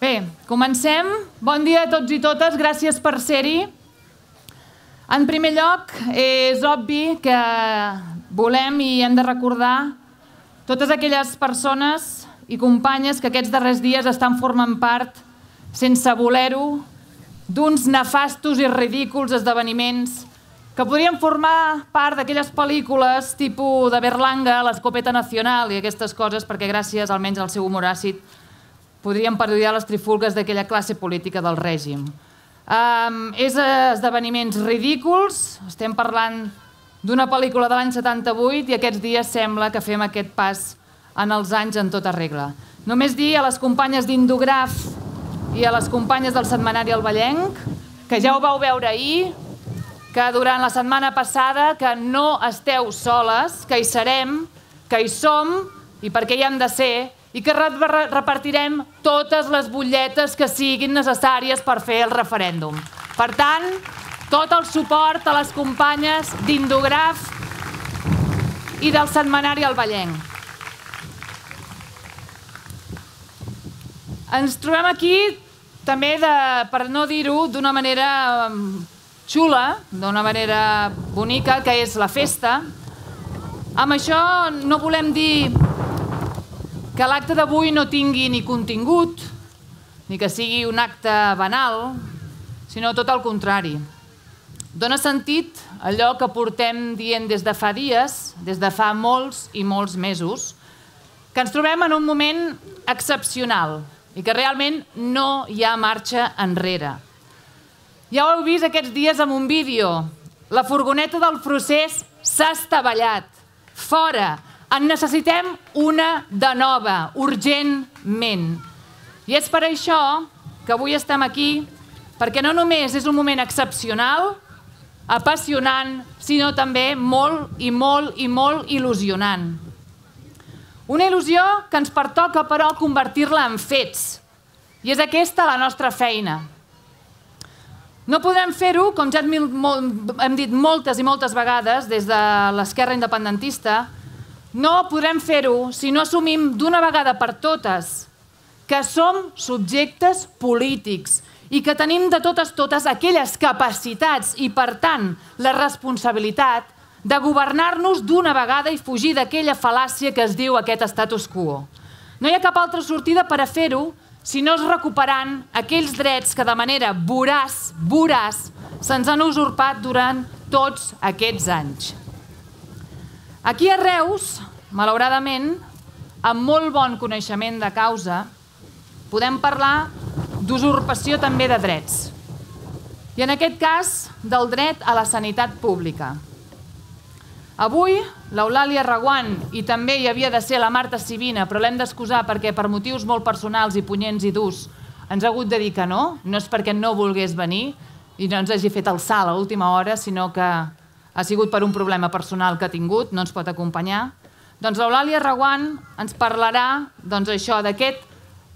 Bé, comencem. Bon dia a tots i totes, gràcies per ser-hi. En primer lloc, és obvi que volem i hem de recordar totes aquelles persones i companyes que aquests darrers dies estan formant part, sense voler-ho, d'uns nefastos i ridículs esdeveniments que podrien formar part d'aquelles pel·lícules tipus de Berlanga, l'Escopeta Nacional i aquestes coses, perquè gràcies almenys al seu humor àcid podríem parodiar les trifulgues d'aquella classe política del règim. Um, és esdeveniments ridículs, estem parlant d'una pel·lícula de l'any 78 i aquests dies sembla que fem aquest pas en els anys en tota regla. Només dir a les companyes d'Indograf i a les companyes del setmanari El Vallenc, que ja ho vau veure ahir, que durant la setmana passada que no esteu soles, que hi serem, que hi som i perquè hi hem de ser i que repartirem totes les butlletes que siguin necessàries per fer el referèndum. Per tant, tot el suport a les companyes d'Indograf i del setmanari El Vallenc. Ens trobem aquí també, de, per no dir-ho, d'una manera um, xula, d'una manera bonica, que és la festa. Amb això no volem dir que l'acte d'avui no tingui ni contingut, ni que sigui un acte banal, sinó tot el contrari. Dóna sentit allò que portem dient des de fa dies, des de fa molts i molts mesos, que ens trobem en un moment excepcional, i que realment no hi ha marxa enrere. Ja ho heu vist aquests dies amb un vídeo. La furgoneta del procés s'ha estavellat. Fora! En necessitem una de nova, urgentment. I és per això que avui estem aquí, perquè no només és un moment excepcional, apassionant, sinó també molt i molt i molt il·lusionant. Una il·lusió que ens pertoca, però, convertir-la en fets. I és aquesta la nostra feina. No podem fer-ho, com ja hem dit moltes i moltes vegades des de l'esquerra independentista, no podrem fer-ho si no assumim d'una vegada per totes que som subjectes polítics i que tenim de totes totes aquelles capacitats i, per tant, la responsabilitat de governar-nos d'una vegada i fugir d'aquella fal·làcia que es diu aquest status quo. No hi ha cap altra sortida per a fer-ho si no és recuperant aquells drets que de manera voràs, voràs, se'ns han usurpat durant tots aquests anys. Aquí a Reus, malauradament, amb molt bon coneixement de causa, podem parlar d'usurpació també de drets. I en aquest cas, del dret a la sanitat pública. Avui, l'Eulàlia Reguant i també hi havia de ser la Marta Sivina, però l'hem d'excusar perquè per motius molt personals i punyents i durs ens ha hagut de dir que no, no és perquè no volgués venir i no ens hagi fet el salt a l'última hora, sinó que ha sigut per un problema personal que ha tingut, no ens pot acompanyar. Doncs l'Eulàlia Reguant ens parlarà doncs, això d'aquest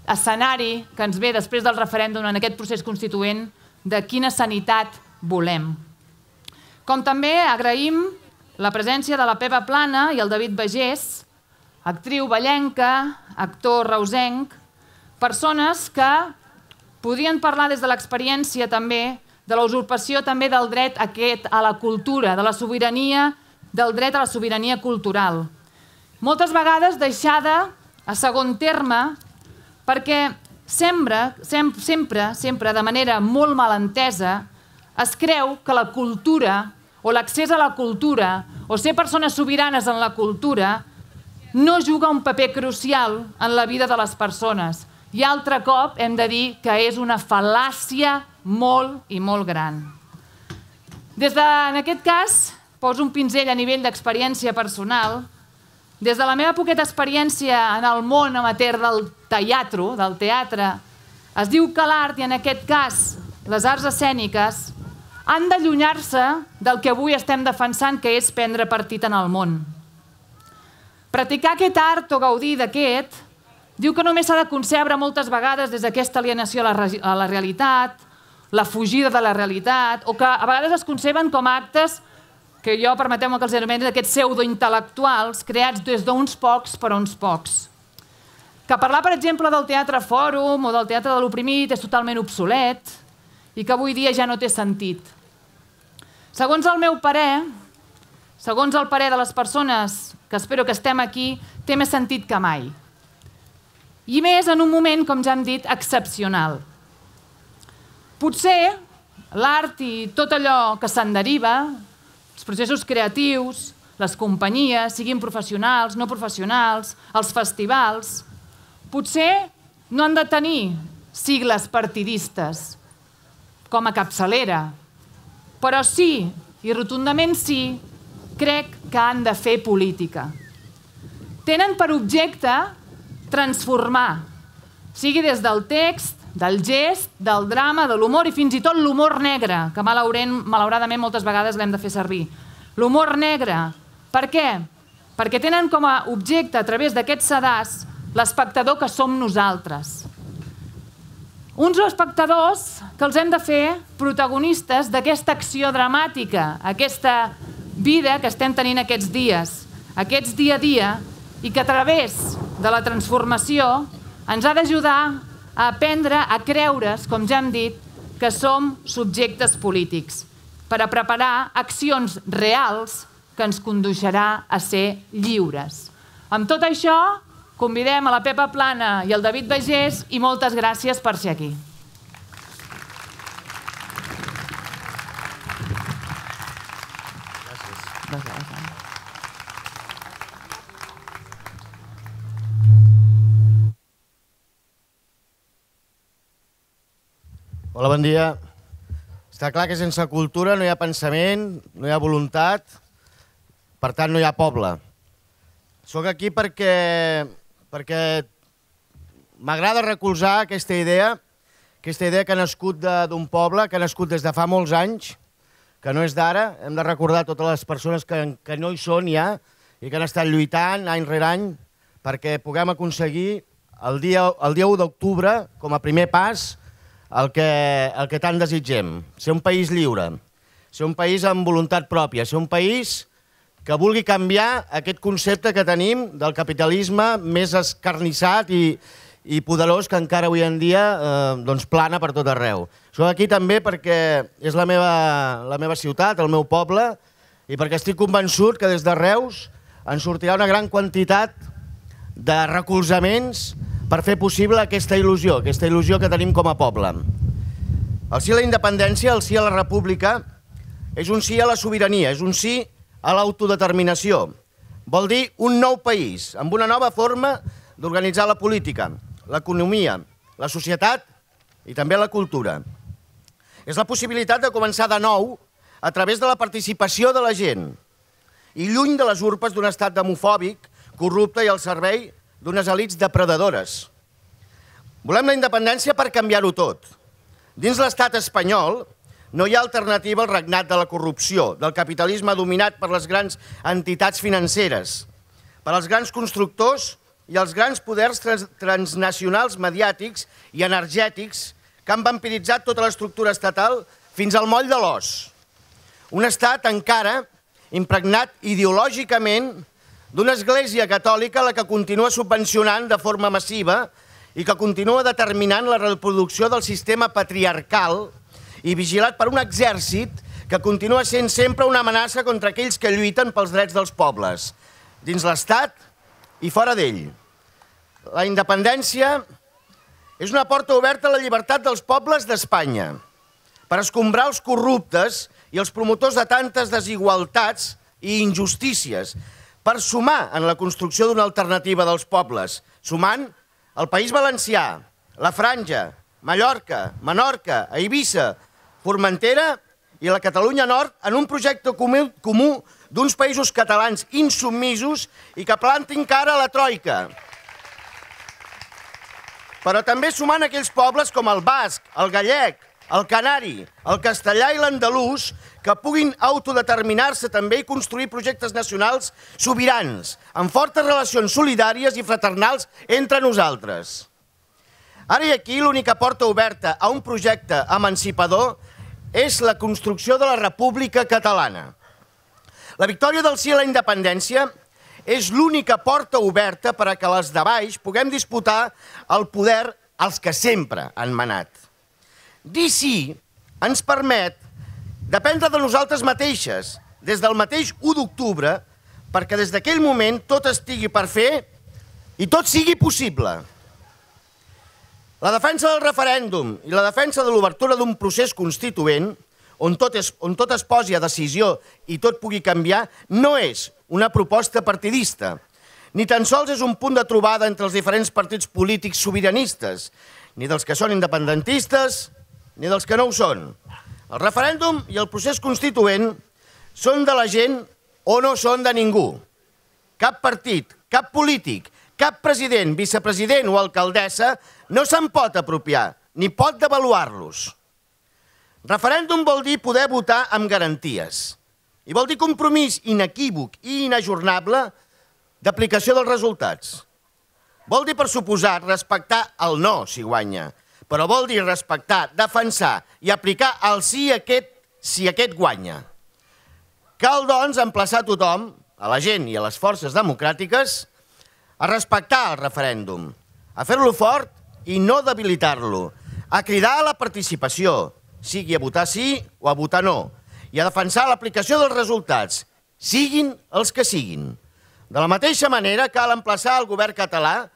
escenari que ens ve després del referèndum en aquest procés constituent de quina sanitat volem. Com també agraïm la presència de la Pepa Plana i el David Bagés, actriu ballenca, actor reusenc, persones que podien parlar des de l'experiència també de la usurpació també del dret aquest a la cultura, de la sobirania, del dret a la sobirania cultural. Moltes vegades deixada a segon terme perquè sempre, sempre, sempre de manera molt malentesa, es creu que la cultura o l'accés a la cultura o ser persones sobiranes en la cultura no juga un paper crucial en la vida de les persones. I altre cop hem de dir que és una fal·làcia molt i molt gran. Des de, en aquest cas, poso un pinzell a nivell d'experiència personal. Des de la meva poqueta experiència en el món amateur del teatre, del teatre, es diu que l'art, i en aquest cas les arts escèniques, han d'allunyar-se del que avui estem defensant, que és prendre partit en el món. Practicar aquest art o gaudir d'aquest diu que només s'ha de concebre moltes vegades des d'aquesta alienació a la, a la realitat, la fugida de la realitat, o que a vegades es conceben com actes que jo, permeteu-me que els anomeni, d'aquests pseudointel·lectuals creats des d'uns pocs per uns pocs. que parlar, per exemple, del teatre fòrum o del teatre de l'oprimit és totalment obsolet i que avui dia ja no té sentit. Segons el meu parer, segons el parer de les persones que espero que estem aquí, té més sentit que mai. I més en un moment, com ja hem dit, excepcional. Potser l'art i tot allò que se'n deriva, els processos creatius, les companyies, siguin professionals, no professionals, els festivals, potser no han de tenir sigles partidistes com a capçalera, però sí, i rotundament sí, crec que han de fer política. Tenen per objecte transformar, sigui des del text, del gest, del drama, de l'humor i fins i tot l'humor negre, que malauradament moltes vegades l'hem de fer servir. L'humor negre. Per què? Perquè tenen com a objecte, a través d'aquest sedàs, l'espectador que som nosaltres. Uns espectadors que els hem de fer protagonistes d'aquesta acció dramàtica, aquesta vida que estem tenint aquests dies, aquests dia a dia, i que a través de la transformació ens ha d'ajudar a aprendre a creure's, com ja hem dit, que som subjectes polítics, per a preparar accions reals que ens conduixerà a ser lliures. Amb tot això, convidem a la Pepa Plana i el David Begés i moltes gràcies per ser aquí. Hola, bon dia. Està clar que sense cultura no hi ha pensament, no hi ha voluntat, per tant no hi ha poble. Soc aquí perquè, perquè m'agrada recolzar aquesta idea, aquesta idea que ha nascut d'un poble, que ha nascut des de fa molts anys, que no és d'ara. Hem de recordar totes les persones que, que no hi són ja i que han estat lluitant any rere any perquè puguem aconseguir el dia, el dia 1 d'octubre, com a primer pas, el que, el que tant desitgem, ser un país lliure, ser un país amb voluntat pròpia, ser un país que vulgui canviar aquest concepte que tenim del capitalisme més escarnissat i, i poderós que encara avui en dia eh, doncs plana per tot arreu. Soc aquí també perquè és la meva, la meva ciutat, el meu poble, i perquè estic convençut que des de Reus en sortirà una gran quantitat de recolzaments per fer possible aquesta il·lusió, aquesta il·lusió que tenim com a poble. El sí a la independència, el sí a la república, és un sí a la sobirania, és un sí a l'autodeterminació. Vol dir un nou país, amb una nova forma d'organitzar la política, l'economia, la societat i també la cultura. És la possibilitat de començar de nou a través de la participació de la gent i lluny de les urpes d'un estat demofòbic, corrupte i al servei d'unes elites depredadores. Volem la independència per canviar-ho tot. Dins l'estat espanyol no hi ha alternativa al regnat de la corrupció, del capitalisme dominat per les grans entitats financeres, per als grans constructors i els grans poders trans transnacionals mediàtics i energètics que han vampiritzat tota l'estructura estatal fins al moll de l'os. Un estat encara impregnat ideològicament d'una església catòlica la que continua subvencionant de forma massiva i que continua determinant la reproducció del sistema patriarcal i vigilat per un exèrcit que continua sent sempre una amenaça contra aquells que lluiten pels drets dels pobles, dins l'Estat i fora d'ell. La independència és una porta oberta a la llibertat dels pobles d'Espanya per escombrar els corruptes i els promotors de tantes desigualtats i injustícies per sumar en la construcció d'una alternativa dels pobles, sumant el País Valencià, la Franja, Mallorca, Menorca, Eivissa, Formentera i la Catalunya Nord en un projecte comú, comú d'uns països catalans insubmisos i que plantin cara a la Troika. Però també sumant aquells pobles com el basc, el gallec, el canari, el castellà i l'andalús que puguin autodeterminar-se també i construir projectes nacionals sobirans, amb fortes relacions solidàries i fraternals entre nosaltres. Ara i aquí l'única porta oberta a un projecte emancipador és la construcció de la República Catalana. La victòria del sí a la independència és l'única porta oberta per a que les de baix puguem disputar el poder als que sempre han manat. Dir sí ens permet dependre de nosaltres mateixes, des del mateix 1 d'octubre, perquè des d'aquell moment tot estigui per fer i tot sigui possible. La defensa del referèndum i la defensa de l'obertura d'un procés constituent on tot, es, on tot es posi a decisió i tot pugui canviar no és una proposta partidista, ni tan sols és un punt de trobada entre els diferents partits polítics sobiranistes, ni dels que són independentistes, ni dels que no ho són. El referèndum i el procés constituent són de la gent o no són de ningú. Cap partit, cap polític, cap president, vicepresident o alcaldessa no se'n pot apropiar, ni pot devaluar-los. Referèndum vol dir poder votar amb garanties. I vol dir compromís inequívoc i inajornable d'aplicació dels resultats. Vol dir, per suposat, respectar el no si guanya, però vol dir respectar, defensar i aplicar el sí aquest si aquest guanya. Cal, doncs, emplaçar tothom, a la gent i a les forces democràtiques, a respectar el referèndum, a fer-lo fort i no debilitar-lo, a cridar a la participació, sigui a votar sí o a votar no, i a defensar l'aplicació dels resultats, siguin els que siguin. De la mateixa manera, cal emplaçar el govern català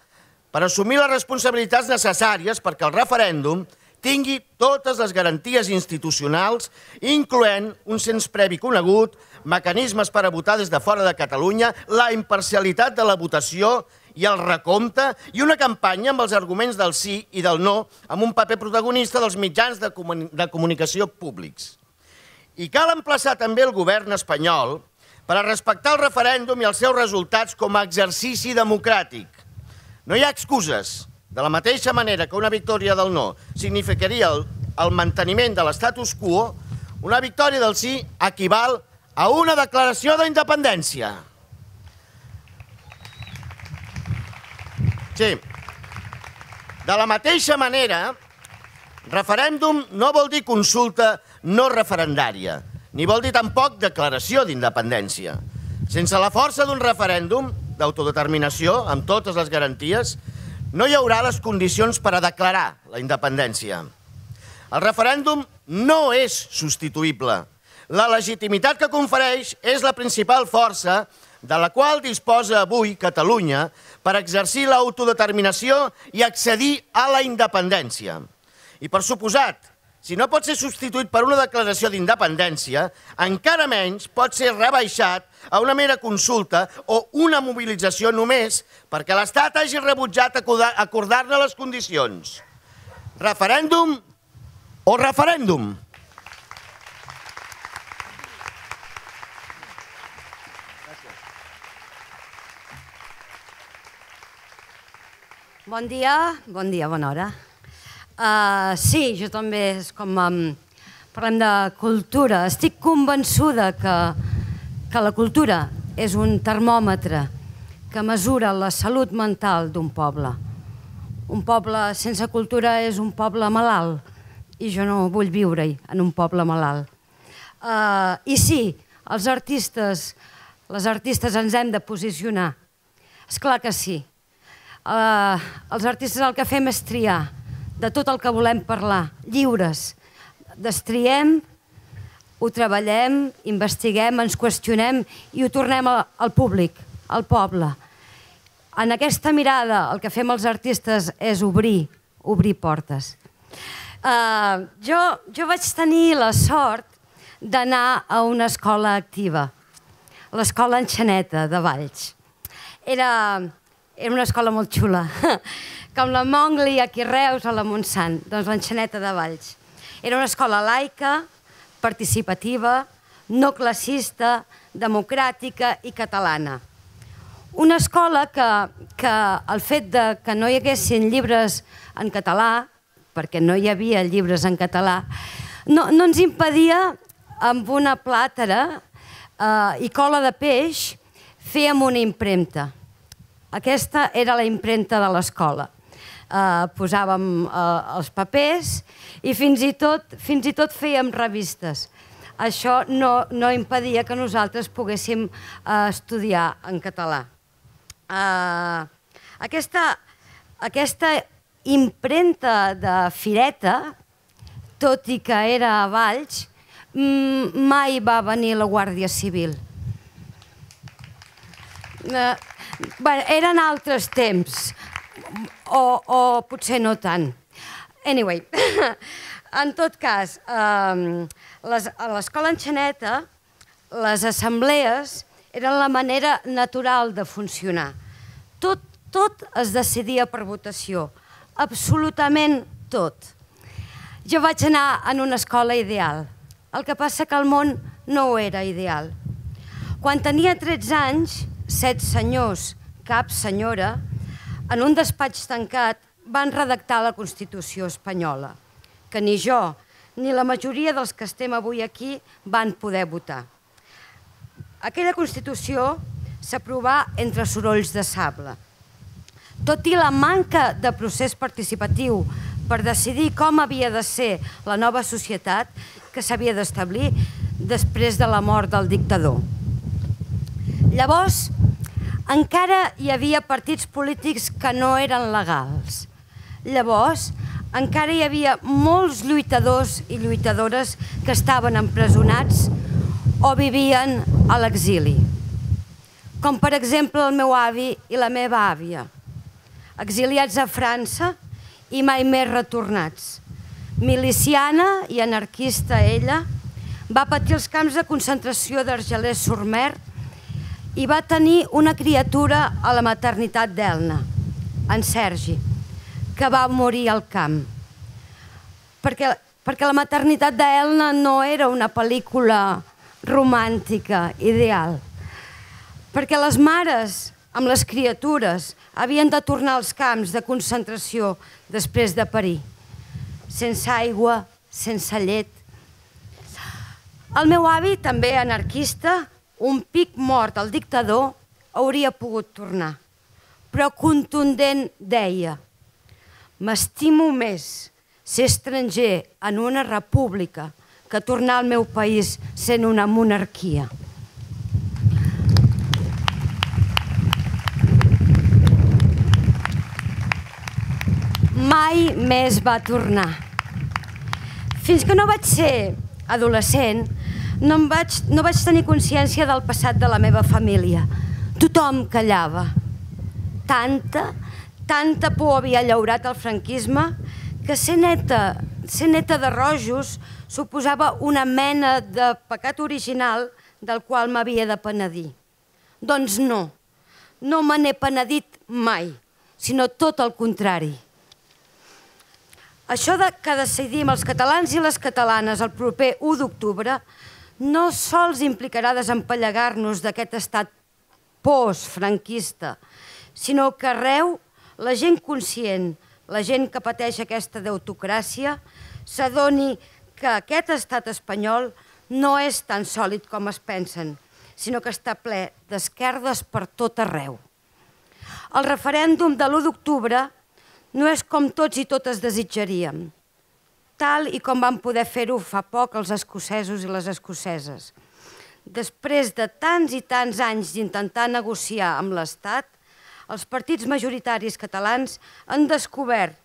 per assumir les responsabilitats necessàries perquè el referèndum tingui totes les garanties institucionals, incloent un cens previ conegut, mecanismes per a votar des de fora de Catalunya, la imparcialitat de la votació i el recompte i una campanya amb els arguments del sí i del no amb un paper protagonista dels mitjans de, comuni de comunicació públics. I cal emplaçar també el govern espanyol per a respectar el referèndum i els seus resultats com a exercici democràtic. No hi ha excuses. De la mateixa manera que una victòria del no significaria el, el manteniment de l'estatus quo, una victòria del sí equival a una declaració d'independència. Sí. De la mateixa manera, referèndum no vol dir consulta no referendària, ni vol dir tampoc declaració d'independència. Sense la força d'un referèndum d'autodeterminació, amb totes les garanties, no hi haurà les condicions per a declarar la independència. El referèndum no és substituïble. La legitimitat que confereix és la principal força de la qual disposa avui Catalunya per exercir l'autodeterminació i accedir a la independència. I per suposat, si no pot ser substituït per una declaració d'independència, encara menys pot ser rebaixat a una mera consulta o una mobilització només perquè l'Estat hagi rebutjat acordar-ne les condicions. Referèndum o referèndum? Bon dia, bon dia, bona hora. Uh, sí, jo també, és com um, parlem de cultura, estic convençuda que, que la cultura és un termòmetre que mesura la salut mental d'un poble. Un poble sense cultura és un poble malalt i jo no vull viure-hi en un poble malalt. Uh, I sí, els artistes, les artistes ens hem de posicionar. És clar que sí eh, els artistes el que fem és triar de tot el que volem parlar, lliures. Destriem, ho treballem, investiguem, ens qüestionem i ho tornem al públic, al poble. En aquesta mirada el que fem els artistes és obrir, obrir portes. Uh, jo, jo vaig tenir la sort d'anar a una escola activa, l'escola Enxaneta de Valls. Era, era una escola molt xula, com la Mongli aquí Reus o la Montsant, doncs l'Enxaneta de Valls. Era una escola laica, participativa, no classista, democràtica i catalana. Una escola que, que el fet de que no hi haguessin llibres en català, perquè no hi havia llibres en català, no, no ens impedia amb una plàtera eh, i cola de peix fer amb una impremta. Aquesta era la impremta de l'escola. Uh, posàvem uh, els papers i fins i, tot, fins i tot fèiem revistes. Això no, no impedia que nosaltres poguéssim uh, estudiar en català. Uh, aquesta, aquesta impremta de fireta, tot i que era a Valls, mm, mai va venir la Guàrdia Civil. Uh, bueno, eren altres temps, o, o potser no tant. Anyway, en tot cas, um, les, a l'escola Enxaneta, les assemblees eren la manera natural de funcionar. Tot, tot es decidia per votació, absolutament tot. Jo vaig anar en una escola ideal, el que passa que el món no ho era ideal. Quan tenia 13 anys, set senyors, cap senyora, en un despatx tancat van redactar la Constitució espanyola, que ni jo ni la majoria dels que estem avui aquí van poder votar. Aquella Constitució s'aprovà entre sorolls de sable. Tot i la manca de procés participatiu per decidir com havia de ser la nova societat que s'havia d'establir després de la mort del dictador. Llavors, encara hi havia partits polítics que no eren legals. Llavors, encara hi havia molts lluitadors i lluitadores que estaven empresonats o vivien a l'exili. Com per exemple el meu avi i la meva àvia, exiliats a França i mai més retornats. Miliciana i anarquista ella, va patir els camps de concentració d'Argelès-sur-Mer i va tenir una criatura a la maternitat d'Elna, en Sergi, que va morir al camp. Perquè, perquè la maternitat d'Elna no era una pel·lícula romàntica, ideal. Perquè les mares amb les criatures havien de tornar als camps de concentració després de parir. Sense aigua, sense llet. El meu avi, també anarquista, un pic mort al dictador, hauria pogut tornar. Però contundent deia «M'estimo més ser estranger en una república que tornar al meu país sent una monarquia. Mai més va tornar. Fins que no vaig ser adolescent, no, em vaig, no vaig tenir consciència del passat de la meva família. Tothom callava. Tanta, tanta por havia llaurat el franquisme que ser neta, ser neta de rojos suposava una mena de pecat original del qual m'havia de penedir. Doncs no, no me n'he penedit mai, sinó tot el contrari. Això de que decidim els catalans i les catalanes el proper 1 d'octubre no sols implicarà desempallegar-nos d'aquest estat post-franquista, sinó que arreu la gent conscient, la gent que pateix aquesta deutocràcia, s'adoni que aquest estat espanyol no és tan sòlid com es pensen, sinó que està ple d'esquerdes per tot arreu. El referèndum de l'1 d'octubre no és com tots i totes desitjaríem, tal i com van poder fer-ho fa poc els escocesos i les escoceses. Després de tants i tants anys d'intentar negociar amb l'Estat, els partits majoritaris catalans han descobert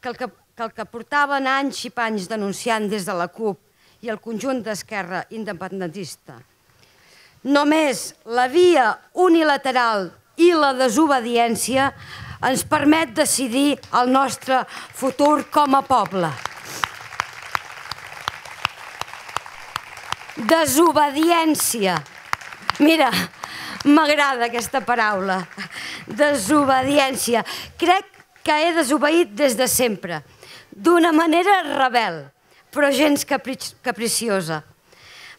que el que que el que portaven anys i panys denunciant des de la CUP i el conjunt d'Esquerra independentista. Només la via unilateral i la desobediència ens permet decidir el nostre futur com a poble. Desobediència. Mira, m'agrada aquesta paraula. Desobediència. Crec que he desobeït des de sempre d'una manera rebel, però gens capric capriciosa.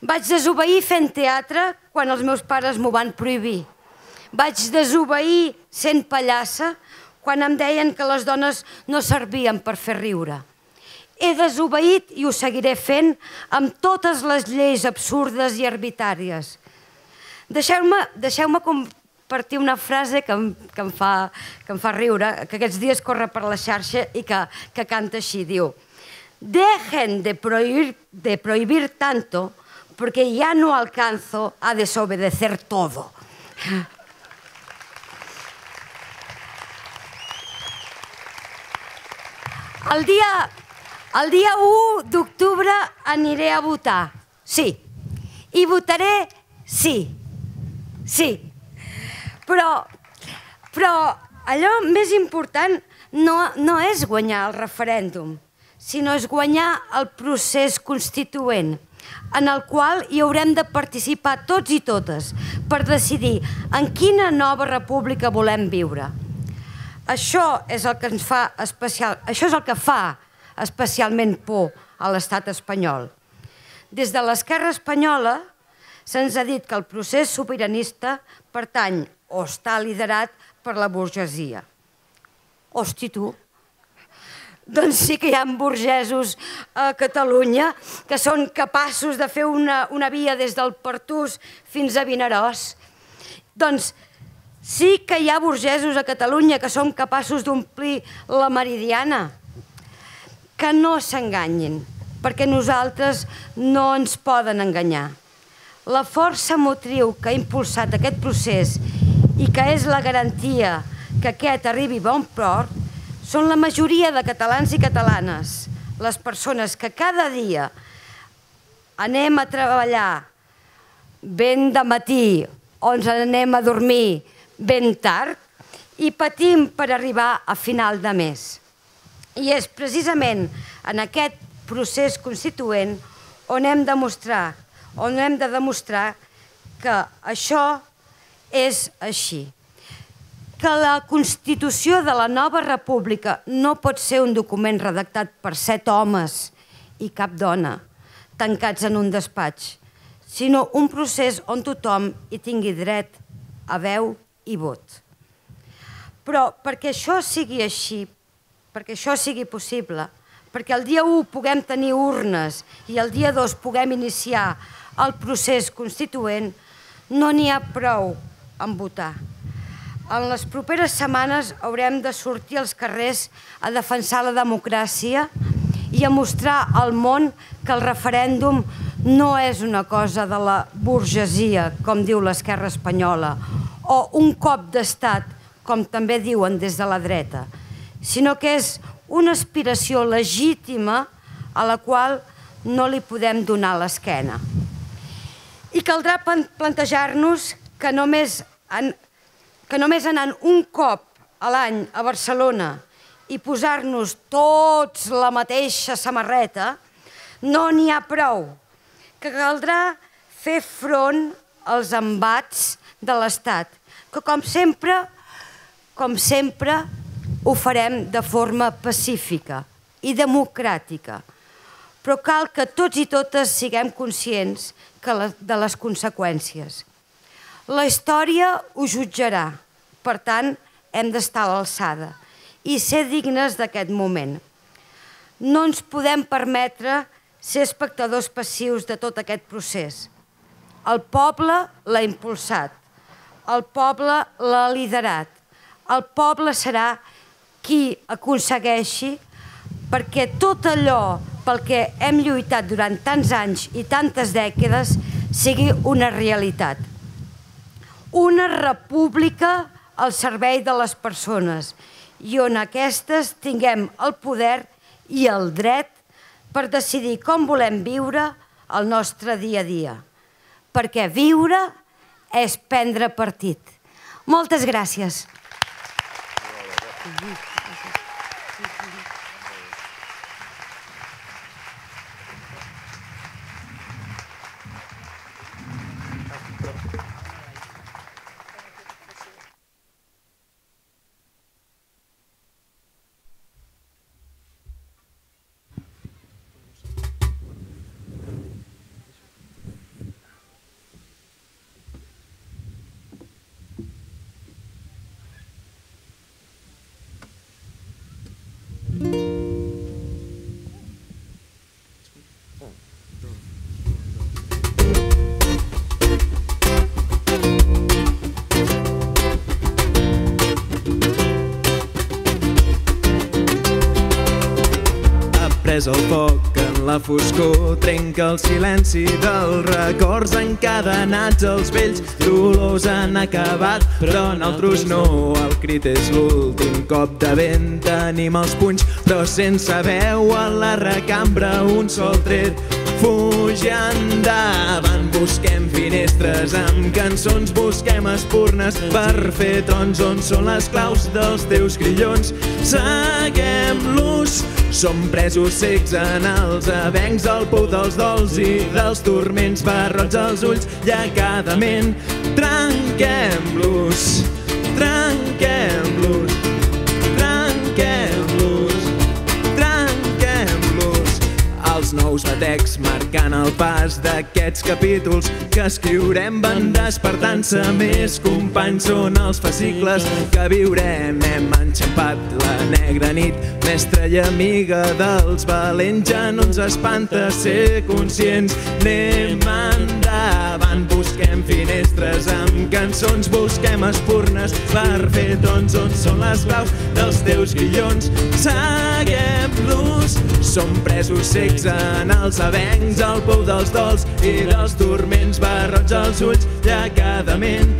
Vaig desobeir fent teatre quan els meus pares m'ho van prohibir. Vaig desobeir sent pallassa quan em deien que les dones no servien per fer riure. He desobeït i ho seguiré fent amb totes les lleis absurdes i arbitràries. Deixeu-me deixeu, deixeu compartir una frase que em, que, em fa, que em fa riure, que aquests dies corre per la xarxa i que, que canta així, diu Dejen de prohibir, de prohibir tanto porque ya no alcanzo a desobedecer todo. El dia, el dia 1 d'octubre aniré a votar. Sí. I votaré sí. Sí. Però, però allò més important no, no és guanyar el referèndum, sinó és guanyar el procés constituent en el qual hi haurem de participar tots i totes per decidir en quina nova república volem viure. Això és el que ens fa especial, això és el que fa especialment por a l'estat espanyol. Des de l'esquerra espanyola se'ns ha dit que el procés sobiranista pertany o està liderat per la burgesia. Hosti, tu, doncs sí que hi ha burgesos a Catalunya que són capaços de fer una, una via des del Pertús fins a Vinaròs. Doncs sí que hi ha burgesos a Catalunya que són capaços d'omplir la meridiana. Que no s'enganyin, perquè nosaltres no ens poden enganyar. La força motriu que ha impulsat aquest procés i que és la garantia que aquest arribi bon port són la majoria de catalans i catalanes, les persones que cada dia anem a treballar ben de matí o ens anem a dormir ben tard i patim per arribar a final de mes. I és precisament en aquest procés constituent on hem de mostrar, on hem de demostrar que això és així que la Constitució de la nova república no pot ser un document redactat per set homes i cap dona tancats en un despatx, sinó un procés on tothom hi tingui dret a veu i vot. Però perquè això sigui així, perquè això sigui possible, perquè el dia 1 puguem tenir urnes i el dia 2 puguem iniciar el procés constituent, no n'hi ha prou en votar. En les properes setmanes haurem de sortir als carrers a defensar la democràcia i a mostrar al món que el referèndum no és una cosa de la burgesia, com diu l'esquerra espanyola, o un cop d'estat, com també diuen des de la dreta, sinó que és una aspiració legítima a la qual no li podem donar l'esquena. I caldrà plantejar-nos que només que només anant un cop a l'any a Barcelona i posar-nos tots la mateixa samarreta, no n'hi ha prou, que caldrà fer front als embats de l'Estat, que com sempre, com sempre, ho farem de forma pacífica i democràtica. Però cal que tots i totes siguem conscients que de les conseqüències. La història ho jutjarà per tant, hem d'estar a l'alçada i ser dignes d'aquest moment. No ens podem permetre ser espectadors passius de tot aquest procés. El poble l'ha impulsat, el poble l'ha liderat, el poble serà qui aconsegueixi perquè tot allò pel que hem lluitat durant tants anys i tantes dècades sigui una realitat. Una república al servei de les persones i on aquestes tinguem el poder i el dret per decidir com volem viure el nostre dia a dia. Perquè viure és prendre partit. Moltes gràcies. Pres el foc en la foscor, trenca el silenci dels records encadenats, els vells dolors han acabat, però nosaltres no, el crit és l'últim cop de vent, tenim els punys, però sense veu a la recambra un sol tret, fugi endavant, busquem finestres amb cançons, busquem espurnes per fer trons on són les claus dels teus grillons. Seguem-los, som presos cecs en els avencs del pou dels dols i dels turments barrots als ulls i a cada ment. Trenquem-los, nous batecs marcant el pas d'aquests capítols que escriurem van despertant-se més companys són els fascicles que viurem. Hem enxampat la negra nit mestra i amiga dels valents. Ja no ens espanta ser conscients. Anem endavant busquem finestres amb cançons busquem espurnes per fer trons. On són les claus dels teus guillons seguem-los som presos cecs en els avencs al pou dels dols i dels turments barrots als ulls i a cada ment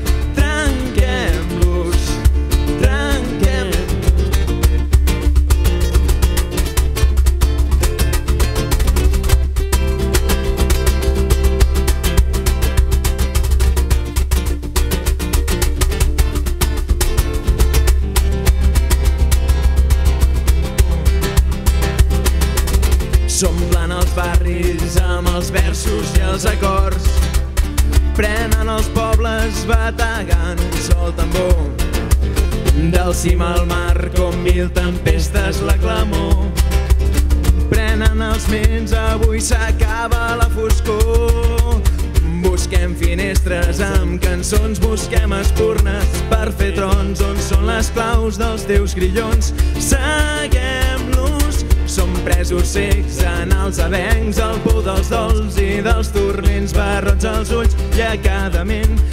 bategant un sol tambor. Del cim al mar com mil tempestes la clamor. Prenen els ments, avui s'acaba la foscor. Busquem finestres amb cançons, busquem espurnes per fer trons on són les claus dels teus grillons. Seguem-los, som presos cecs en els avencs, al pou dels dols i dels torments barrots als ulls i a cada ment.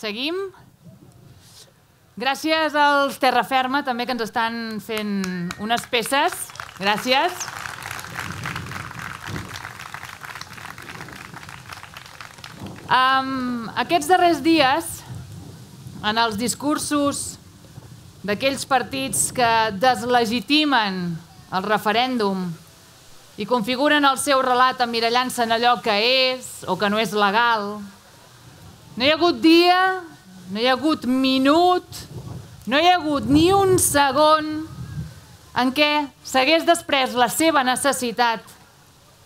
seguim. Gràcies als Terraferma, també, que ens estan fent unes peces. Gràcies. Um, aquests darrers dies, en els discursos d'aquells partits que deslegitimen el referèndum i configuren el seu relat emmirallant-se en allò que és o que no és legal, no hi ha hagut dia, no hi ha hagut minut, no hi ha hagut ni un segon en què s'hagués després la seva necessitat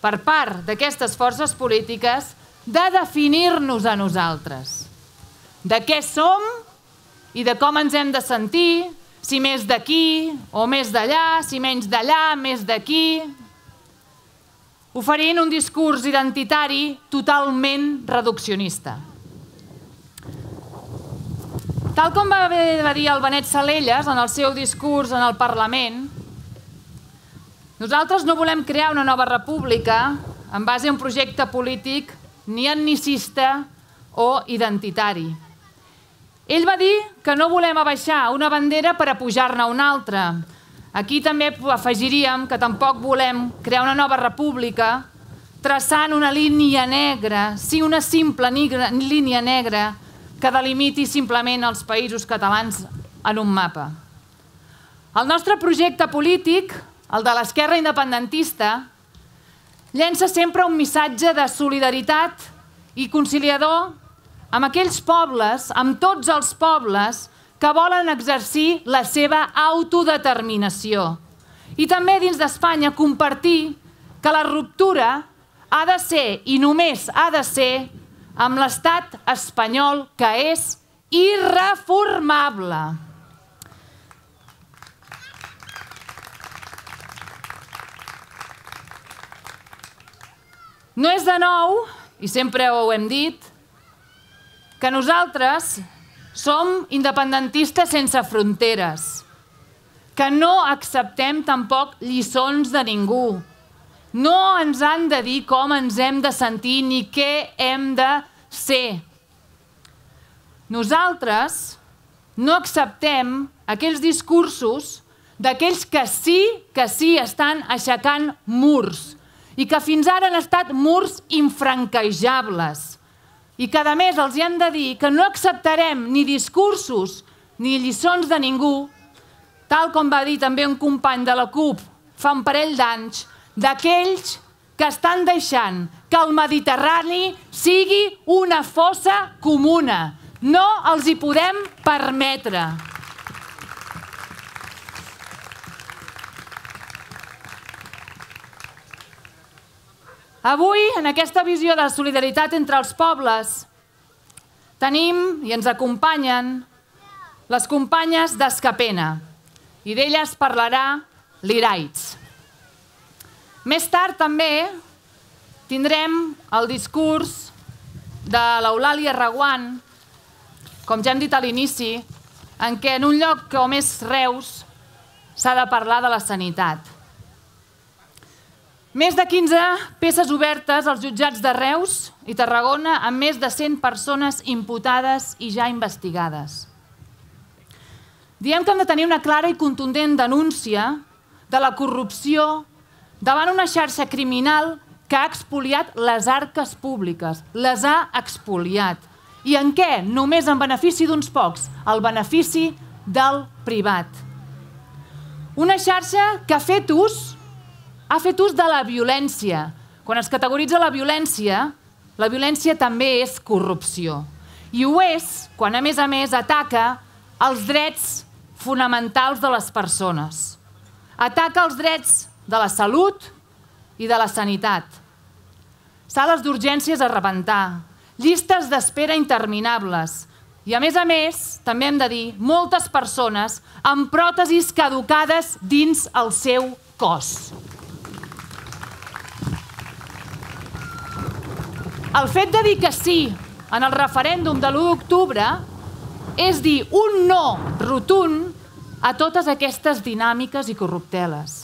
per part d'aquestes forces polítiques de definir-nos a nosaltres. De què som i de com ens hem de sentir, si més d'aquí o més d'allà, si menys d'allà, més d'aquí, oferint un discurs identitari totalment reduccionista. Tal com va dir el Benet Salelles en el seu discurs en el Parlament, nosaltres no volem crear una nova república en base a un projecte polític ni etnicista o identitari. Ell va dir que no volem abaixar una bandera per a pujar-ne una altra. Aquí també afegiríem que tampoc volem crear una nova república traçant una línia negra, sí, una simple línia negra que delimiti simplement els països catalans en un mapa. El nostre projecte polític, el de l'esquerra independentista, llença sempre un missatge de solidaritat i conciliador amb aquells pobles, amb tots els pobles que volen exercir la seva autodeterminació. I també dins d'Espanya compartir que la ruptura ha de ser, i només ha de ser, amb l'estat espanyol que és irreformable. No és de nou, i sempre ho hem dit, que nosaltres som independentistes sense fronteres, que no acceptem tampoc lliçons de ningú. No ens han de dir com ens hem de sentir ni què hem de ser. Nosaltres no acceptem aquells discursos d'aquells que sí, que sí estan aixecant murs i que fins ara han estat murs infranquejables i que a més els hi han de dir que no acceptarem ni discursos ni lliçons de ningú, tal com va dir també un company de la CUP fa un parell d'anys, d'aquells que estan deixant que el Mediterrani sigui una fossa comuna. No els hi podem permetre. Avui, en aquesta visió de solidaritat entre els pobles, tenim i ens acompanyen les companyes d'Escapena, i d'elles parlarà l'Iraits. Més tard també tindrem el discurs de l'Eulàlia Raguant, com ja hem dit a l'inici, en què en un lloc com és Reus s'ha de parlar de la sanitat. Més de 15 peces obertes als jutjats de Reus i Tarragona amb més de 100 persones imputades i ja investigades. Diem que hem de tenir una clara i contundent denúncia de la corrupció davant una xarxa criminal que ha expoliat les arques públiques, les ha expoliat. I en què? Només en benefici d'uns pocs, el benefici del privat. Una xarxa que ha fet ús ha fet ús de la violència. Quan es categoritza la violència, la violència també és corrupció. I ho és quan, a més a més, ataca els drets fonamentals de les persones. Ataca els drets de la salut i de la sanitat. Sales d'urgències a rebentar, llistes d'espera interminables, i, a més a més, també hem de dir, moltes persones amb pròtesis caducades dins el seu cos. El fet de dir que sí en el referèndum de l'1 d'octubre és dir un no rotund a totes aquestes dinàmiques i corrupteles.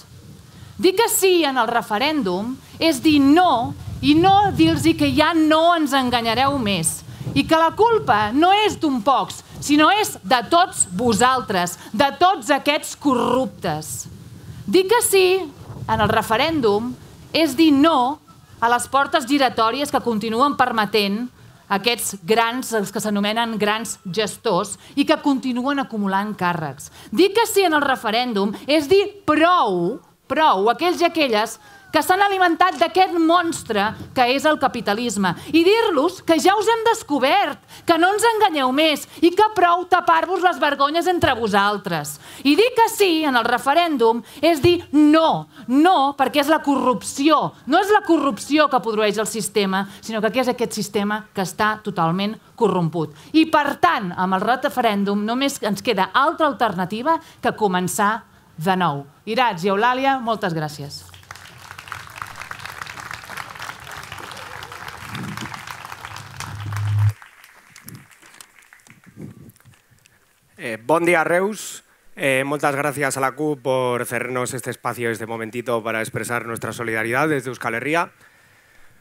Dir que sí en el referèndum és dir no i no dir-los que ja no ens enganyareu més i que la culpa no és d'un pocs, sinó és de tots vosaltres, de tots aquests corruptes. Dir que sí en el referèndum és dir no a les portes giratòries que continuen permetent aquests grans, els que s'anomenen grans gestors, i que continuen acumulant càrrecs. Dir que sí en el referèndum és dir prou, prou, aquells i aquelles que s'han alimentat d'aquest monstre que és el capitalisme i dir-los que ja us hem descobert, que no ens enganyeu més i que prou tapar-vos les vergonyes entre vosaltres. I dir que sí en el referèndum és dir no, no perquè és la corrupció, no és la corrupció que produeix el sistema, sinó que és aquest sistema que està totalment corromput. I per tant, amb el referèndum només ens queda altra alternativa que començar de nou. Irats i Eulàlia, moltes gràcies. Eh, bon día, Reus. Eh, muchas gracias a la CUP por cedernos este espacio, este momentito para expresar nuestra solidaridad desde Euskal Herria.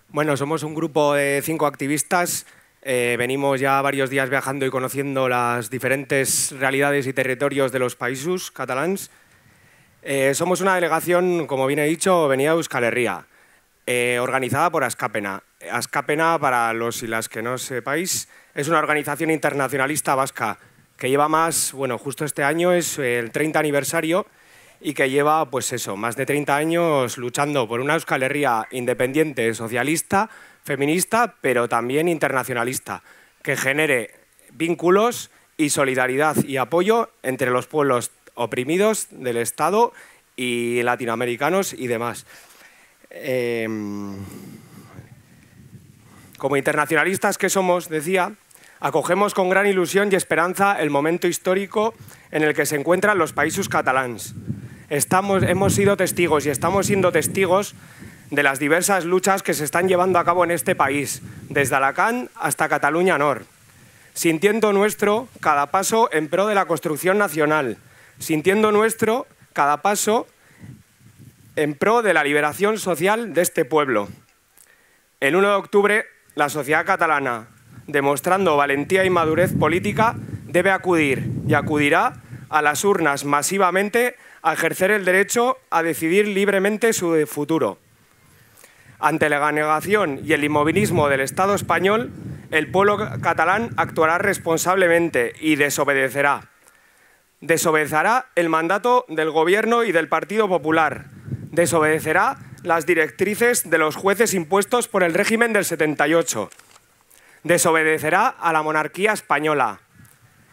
Bueno, somos un grupo de cinco activistas. Eh, venimos ya varios días viajando y conociendo las diferentes realidades y territorios de los países catalans. Somos una delegación, como bien he dicho, venida de Euskal Herria, organizada por Ascapena. Ascapena, para los y las que no sepáis, es una organización internacionalista vasca que lleva más, bueno, justo este año es el 30 aniversario y que lleva, pues eso, más de 30 años luchando por una Euskal Herria independiente, socialista, feminista, pero también internacionalista, que genere vínculos y solidaridad y apoyo entre los pueblos oprimidos del Estado y latinoamericanos y demás. Eh, como internacionalistas que somos, decía, acogemos con gran ilusión y esperanza el momento histórico en el que se encuentran los países catalans. Estamos, hemos sido testigos y estamos siendo testigos de las diversas luchas que se están llevando a cabo en este país, desde Alacant hasta Cataluña Nor, sintiendo nuestro cada paso en pro de la construcción nacional, sintiendo nuestro cada paso en pro de la liberación social de este pueblo. El 1 de octubre, la sociedad catalana, demostrando valentía y madurez política, debe acudir y acudirá a las urnas masivamente a ejercer el derecho a decidir libremente su futuro. Ante la negación y el inmovilismo del Estado español, el pueblo catalán actuará responsablemente y desobedecerá. Desobedecerá el mandato del Gobierno y del Partido Popular. Desobedecerá las directrices de los jueces impuestos por el régimen del 78. Desobedecerá a la monarquía española,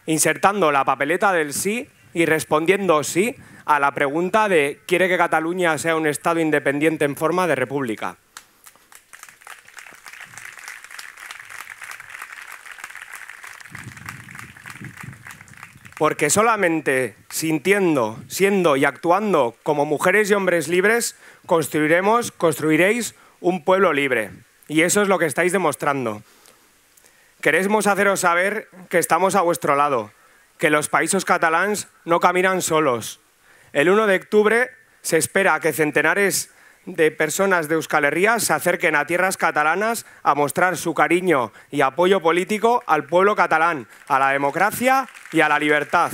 insertando la papeleta del sí y respondiendo sí a la pregunta de ¿quiere que Cataluña sea un Estado independiente en forma de república? Porque solamente sintiendo, siendo y actuando como mujeres y hombres libres, construiremos, construiréis un pueblo libre. Y eso es lo que estáis demostrando. Queremos haceros saber que estamos a vuestro lado, que los países catalans no caminan solos. El 1 de octubre se espera que centenares de personas de Euskal Herria se acerquen a tierras catalanas a mostrar su cariño y apoyo político al pueblo catalán, a la democracia y a la libertad.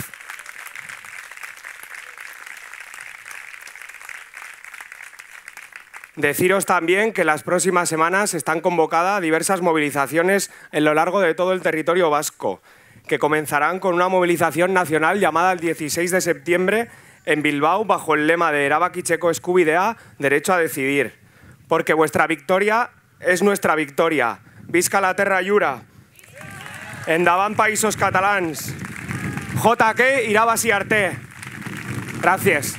Deciros también que las próximas semanas están convocadas diversas movilizaciones en lo largo de todo el territorio vasco, que comenzarán con una movilización nacional llamada el 16 de septiembre en Bilbao bajo el lema de Erabakitzeko eskubidea, derecho a decidir. Porque vuestra victoria es nuestra victoria. Visca la terra llura. Endavant països catalans. JK irabazi arte. Gracias.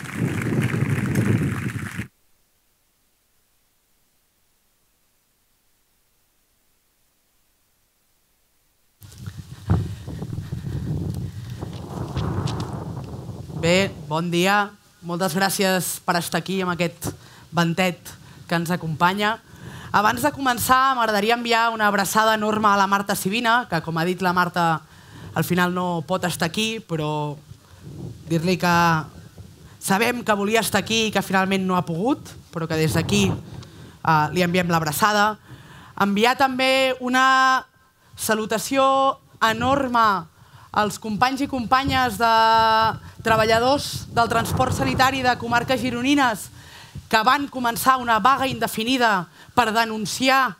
Bé, bon dia. Moltes gràcies per estar aquí amb aquest ventet que ens acompanya. Abans de començar, m'agradaria enviar una abraçada enorme a la Marta Sivina, que com ha dit la Marta, al final no pot estar aquí, però dir-li que sabem que volia estar aquí i que finalment no ha pogut, però que des d'aquí eh, li enviem l'abraçada. Enviar també una salutació enorme als companys i companyes de treballadors del transport sanitari de comarques gironines que van començar una vaga indefinida per denunciar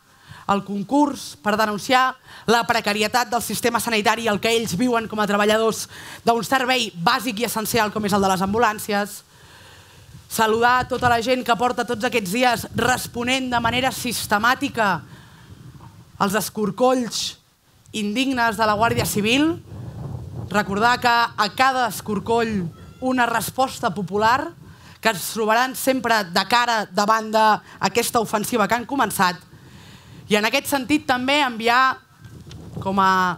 el concurs, per denunciar la precarietat del sistema sanitari el que ells viuen com a treballadors d'un servei bàsic i essencial com és el de les ambulàncies. Saludar tota la gent que porta tots aquests dies responent de manera sistemàtica als escorcolls indignes de la Guàrdia Civil, recordar que a cada escorcoll una resposta popular que es trobaran sempre de cara davant d'aquesta ofensiva que han començat. I en aquest sentit també enviar com a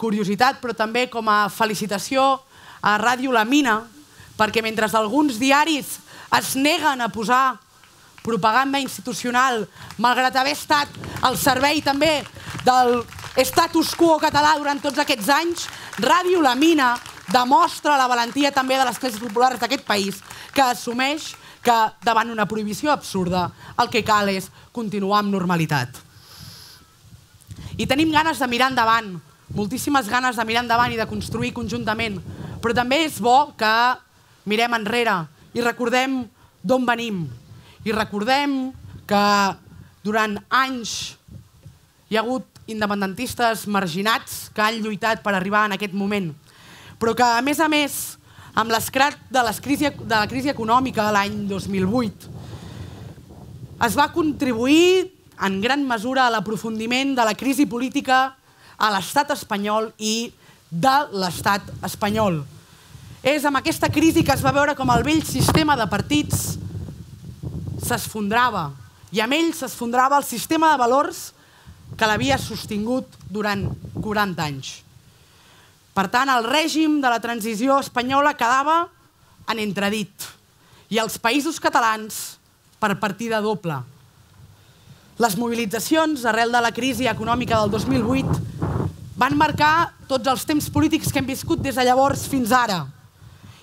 curiositat, però també com a felicitació a Ràdio La Mina, perquè mentre alguns diaris es neguen a posar propaganda institucional, malgrat haver estat al servei també del status quo català durant tots aquests anys, Ràdio La Mina demostra la valentia també de les classes populars d'aquest país, que assumeix que davant una prohibició absurda el que cal és continuar amb normalitat. I tenim ganes de mirar endavant, moltíssimes ganes de mirar endavant i de construir conjuntament, però també és bo que mirem enrere i recordem d'on venim. I recordem que durant anys hi ha hagut independentistes marginats que han lluitat per arribar en aquest moment. Però que, a més a més, amb l'escrat de, crisi, de la crisi econòmica l'any 2008, es va contribuir en gran mesura a l'aprofundiment de la crisi política a l'estat espanyol i de l'estat espanyol. És amb aquesta crisi que es va veure com el vell sistema de partits s'esfondrava, i amb ell s'esfondrava el sistema de valors que l'havia sostingut durant 40 anys. Per tant, el règim de la transició espanyola quedava en entredit i els països catalans per partida doble. Les mobilitzacions arrel de la crisi econòmica del 2008 van marcar tots els temps polítics que hem viscut des de llavors fins ara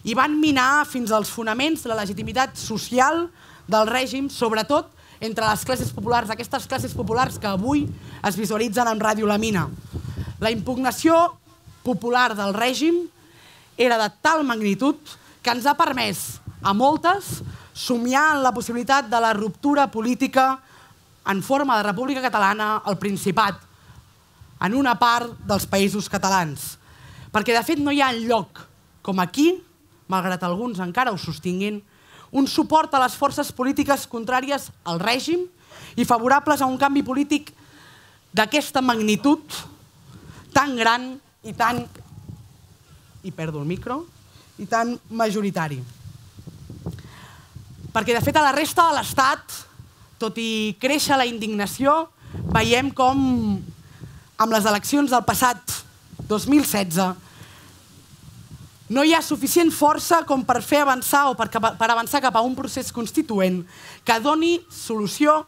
i van minar fins als fonaments la legitimitat social del règim, sobretot entre les classes populars, aquestes classes populars que avui es visualitzen en Ràdio La Mina. La impugnació popular del règim era de tal magnitud que ens ha permès a moltes somiar en la possibilitat de la ruptura política en forma de República Catalana al Principat, en una part dels països catalans. Perquè, de fet, no hi ha lloc com aquí, malgrat alguns encara ho sostinguin, un suport a les forces polítiques contràries al règim i favorables a un canvi polític d'aquesta magnitud tan gran i tan i perdo el micro i tan majoritari. Perquè, de fet, a la resta de l'Estat, tot i créixer la indignació, veiem com amb les eleccions del passat 2016 no hi ha suficient força com per fer avançar o per, per avançar cap a un procés constituent que doni solució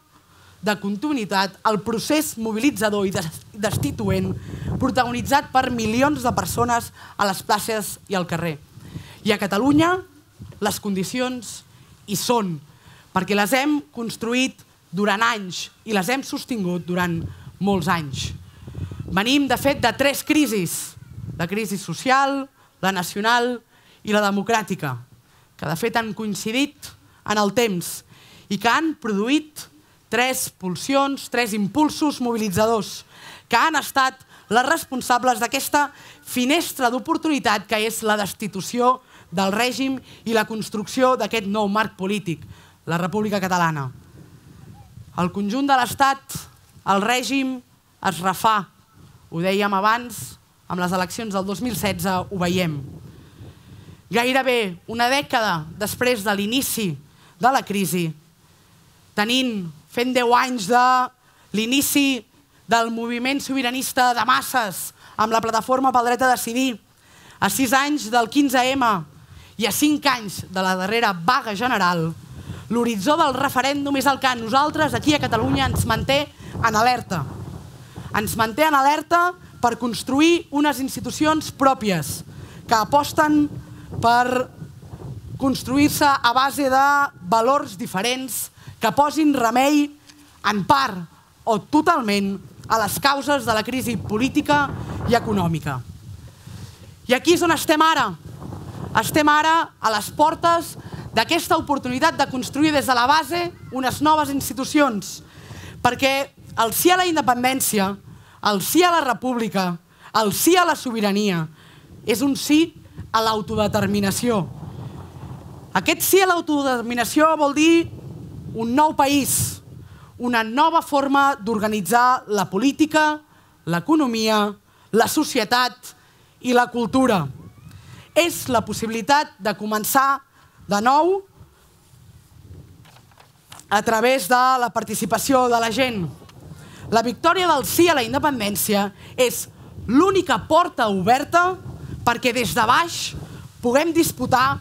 de continuïtat al procés mobilitzador i destituent protagonitzat per milions de persones a les places i al carrer. I a Catalunya les condicions hi són, perquè les hem construït durant anys i les hem sostingut durant molts anys. Venim, de fet, de tres crisis. La crisi social, la nacional i la democràtica, que de fet han coincidit en el temps i que han produït tres pulsions, tres impulsos mobilitzadors, que han estat les responsables d'aquesta finestra d'oportunitat que és la destitució del règim i la construcció d'aquest nou marc polític, la República Catalana. Al conjunt de l'Estat, el règim es refà. Ho dèiem abans, amb les eleccions del 2016 ho veiem. Gairebé una dècada després de l'inici de la crisi, tenint, fent 10 anys de l'inici del moviment sobiranista de masses amb la plataforma pel dret a decidir, a 6 anys del 15M i a 5 anys de la darrera vaga general, l'horitzó del referèndum és el que nosaltres aquí a Catalunya ens manté en alerta. Ens manté en alerta per construir unes institucions pròpies que aposten per construir-se a base de valors diferents que posin remei en part o totalment a les causes de la crisi política i econòmica. I aquí és on estem ara. Estem ara a les portes d'aquesta oportunitat de construir des de la base unes noves institucions, perquè el sí a la independència el sí a la república, el sí a la sobirania, és un sí a l'autodeterminació. Aquest sí a l'autodeterminació vol dir un nou país, una nova forma d'organitzar la política, l'economia, la societat i la cultura. És la possibilitat de començar de nou a través de la participació de la gent. La victòria del sí a la independència és l'única porta oberta perquè des de baix puguem disputar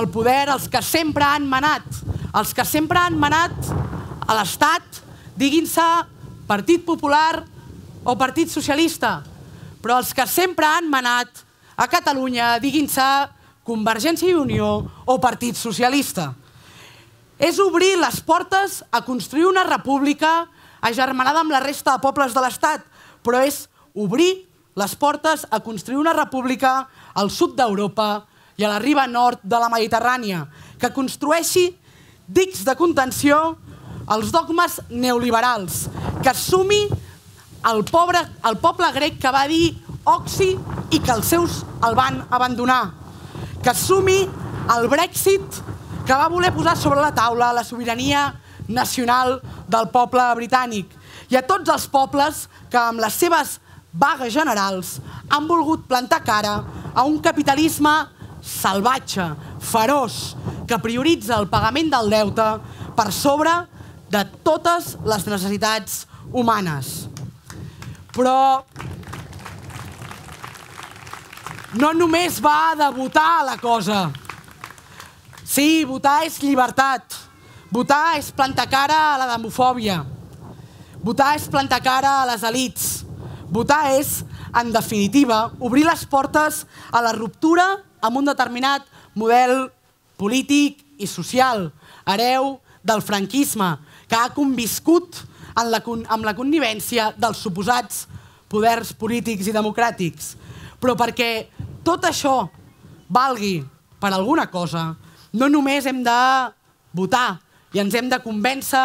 el poder als que sempre han manat, els que sempre han manat a l'Estat, diguin-se Partit Popular o Partit Socialista, però els que sempre han manat a Catalunya, diguin-se Convergència i Unió o Partit Socialista. És obrir les portes a construir una república agermanada amb la resta de pobles de l'Estat, però és obrir les portes a construir una república al sud d'Europa i a la riba nord de la Mediterrània, que construeixi dics de contenció als dogmes neoliberals, que assumi el, pobre, el poble grec que va dir oxi i que els seus el van abandonar, que assumi el Brexit que va voler posar sobre la taula la sobirania nacional del poble britànic i a tots els pobles que amb les seves vagues generals han volgut plantar cara a un capitalisme salvatge, feroç, que prioritza el pagament del deute per sobre de totes les necessitats humanes. Però no només va de votar la cosa. Sí, votar és llibertat. Votar és plantar cara a la demofòbia. Votar és plantar cara a les elites. Votar és, en definitiva, obrir les portes a la ruptura amb un determinat model polític i social, hereu del franquisme, que ha conviscut en la, amb la connivència dels suposats poders polítics i democràtics. Però perquè tot això valgui per alguna cosa, no només hem de votar i ens hem de convèncer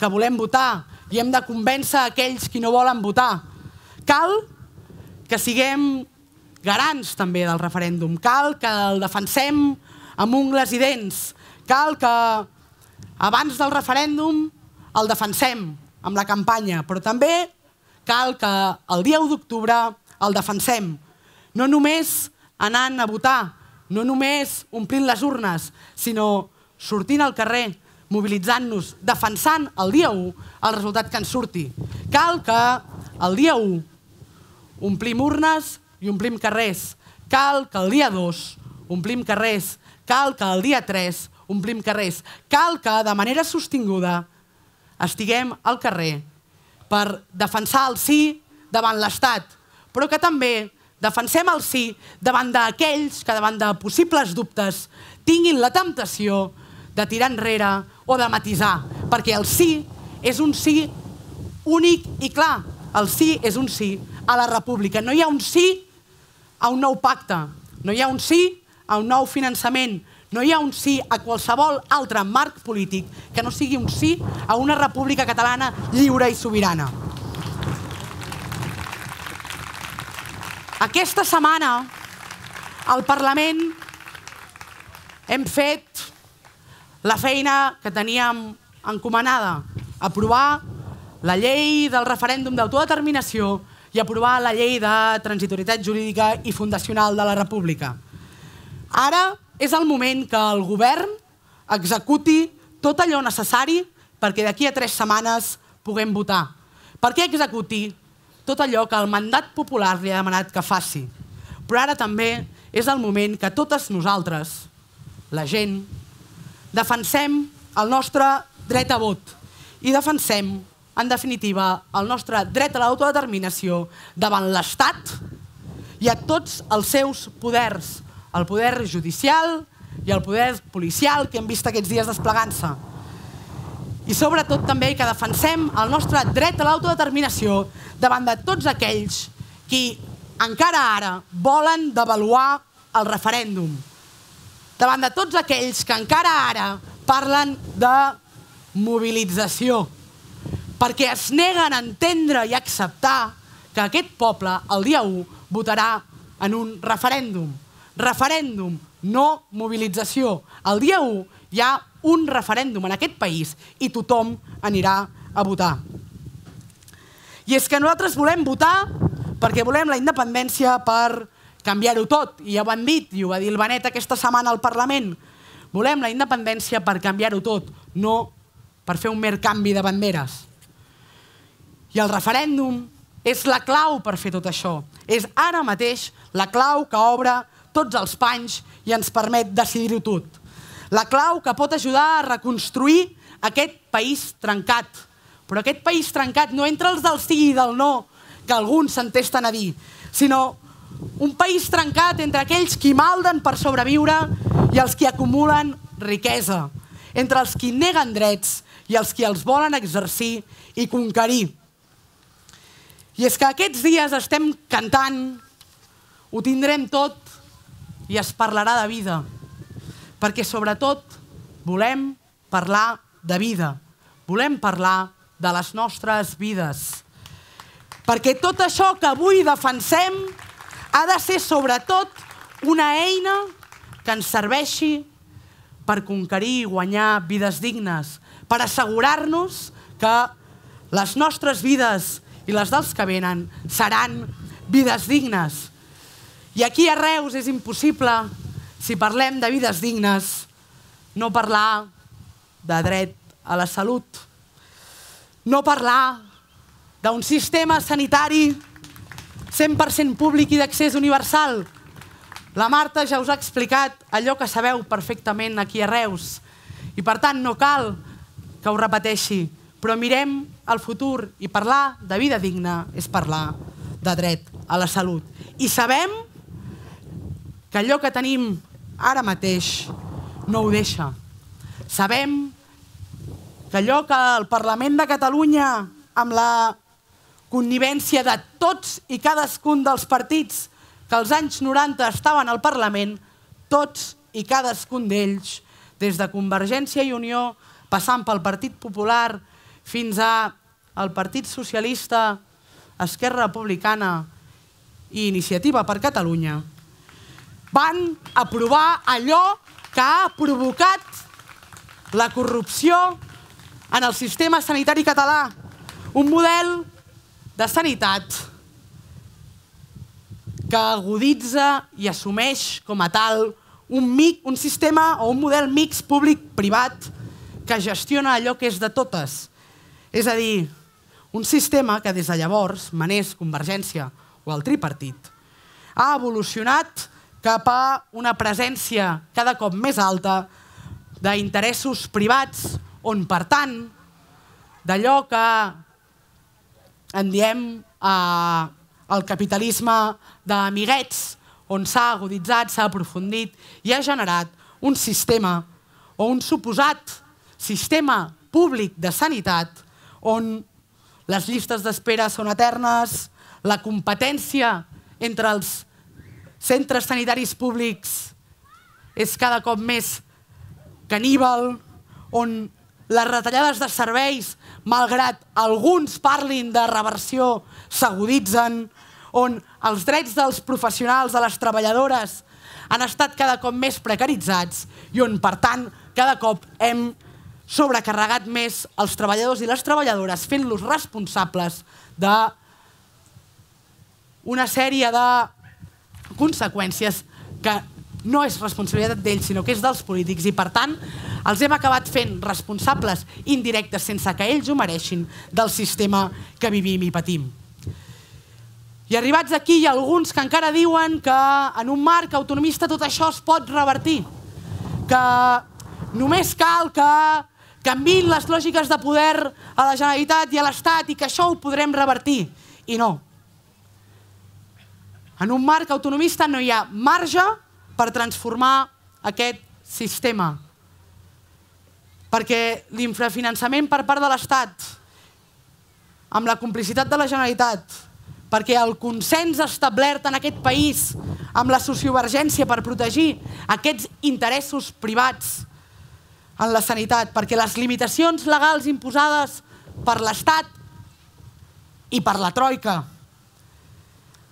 que volem votar i hem de convèncer aquells qui no volen votar. Cal que siguem garants també del referèndum. Cal que el defensem amb ungles i dents. Cal que abans del referèndum el defensem amb la campanya, però també cal que el dia 1 d'octubre el defensem. No només anant a votar, no només omplint les urnes, sinó sortint al carrer, mobilitzant-nos, defensant el dia 1 el resultat que ens surti. Cal que el dia 1 omplim urnes i omplim carrers. Cal que el dia 2 omplim carrers. Cal que el dia 3 omplim carrers. Cal que de manera sostinguda estiguem al carrer per defensar el sí davant l'Estat, però que també defensem el sí davant d'aquells que davant de possibles dubtes tinguin la temptació de tirar enrere o de matisar, perquè el sí és un sí únic i clar. El sí és un sí a la república. No hi ha un sí a un nou pacte, no hi ha un sí a un nou finançament, no hi ha un sí a qualsevol altre marc polític que no sigui un sí a una república catalana lliure i sobirana. Aquesta setmana al Parlament hem fet la feina que teníem encomanada, aprovar la llei del referèndum d'autodeterminació i aprovar la llei de transitorietat jurídica i fundacional de la República. Ara és el moment que el govern executi tot allò necessari perquè d'aquí a tres setmanes puguem votar. Per què executi tot allò que el mandat popular li ha demanat que faci? Però ara també és el moment que totes nosaltres, la gent, defensem el nostre dret a vot i defensem, en definitiva, el nostre dret a l'autodeterminació davant l'Estat i a tots els seus poders, el poder judicial i el poder policial que hem vist aquests dies desplegant-se. I sobretot també que defensem el nostre dret a l'autodeterminació davant de tots aquells qui encara ara volen devaluar el referèndum. Davant de tots aquells que encara ara parlen de mobilització, perquè es neguen a entendre i acceptar que aquest poble el dia 1 votarà en un referèndum referèndum, no mobilització. El dia 1 hi ha un referèndum en aquest país i tothom anirà a votar. I és que nosaltres volem votar perquè volem la independència per canviar-ho tot. I ja ho han dit, i ho va dir el Benet aquesta setmana al Parlament. Volem la independència per canviar-ho tot, no per fer un mer canvi de banderes. I el referèndum és la clau per fer tot això. És ara mateix la clau que obre tots els panys i ens permet decidir-ho tot. La clau que pot ajudar a reconstruir aquest país trencat. Però aquest país trencat no entre els del sí i del no, que alguns s'entesten a dir, sinó un país trencat entre aquells qui malden per sobreviure i els qui acumulen riquesa, entre els qui neguen drets i els qui els volen exercir i conquerir. I és que aquests dies estem cantant, ho tindrem tot i es parlarà de vida. Perquè sobretot volem parlar de vida. Volem parlar de les nostres vides. Perquè tot això que avui defensem ha de ser sobretot una eina que ens serveixi per conquerir i guanyar vides dignes, per assegurar-nos que les nostres vides i les dels que venen seran vides dignes, i aquí a Reus és impossible, si parlem de vides dignes, no parlar de dret a la salut, no parlar d'un sistema sanitari 100% públic i d'accés universal. La Marta ja us ha explicat allò que sabeu perfectament aquí a Reus. I per tant no cal que ho repeteixi, però mirem el futur i parlar de vida digna és parlar de dret a la salut. I sabem que allò que tenim ara mateix no ho deixa. Sabem que allò que el Parlament de Catalunya, amb la connivència de tots i cadascun dels partits que als anys 90 estaven al Parlament, tots i cadascun d'ells, des de Convergència i Unió, passant pel Partit Popular fins a el Partit Socialista, Esquerra Republicana i Iniciativa per Catalunya, van aprovar allò que ha provocat la corrupció en el sistema sanitari català. Un model de sanitat que aguditza i assumeix com a tal un, mic, un sistema o un model mix públic-privat que gestiona allò que és de totes. És a dir, un sistema que des de llavors, manés Convergència o el tripartit, ha evolucionat cap a una presència cada cop més alta d'interessos privats on, per tant, d'allò que en diem eh, el capitalisme d'amiguets, on s'ha aguditzat, s'ha aprofundit i ha generat un sistema o un suposat sistema públic de sanitat on les llistes d'espera són eternes, la competència entre els centres sanitaris públics és cada cop més caníbal, on les retallades de serveis, malgrat alguns parlin de reversió, s'aguditzen, on els drets dels professionals, de les treballadores, han estat cada cop més precaritzats i on, per tant, cada cop hem sobrecarregat més els treballadors i les treballadores fent-los responsables de una sèrie de conseqüències que no és responsabilitat d'ells, sinó que és dels polítics i, per tant, els hem acabat fent responsables indirectes sense que ells ho mereixin del sistema que vivim i patim. I arribats aquí hi ha alguns que encara diuen que en un marc autonomista tot això es pot revertir, que només cal que canvin les lògiques de poder a la Generalitat i a l'Estat i que això ho podrem revertir. I no. En un marc autonomista no hi ha marge per transformar aquest sistema. Perquè l'infrafinançament per part de l'Estat, amb la complicitat de la Generalitat, perquè el consens establert en aquest país amb la sociovergència per protegir aquests interessos privats en la sanitat, perquè les limitacions legals imposades per l'Estat i per la Troika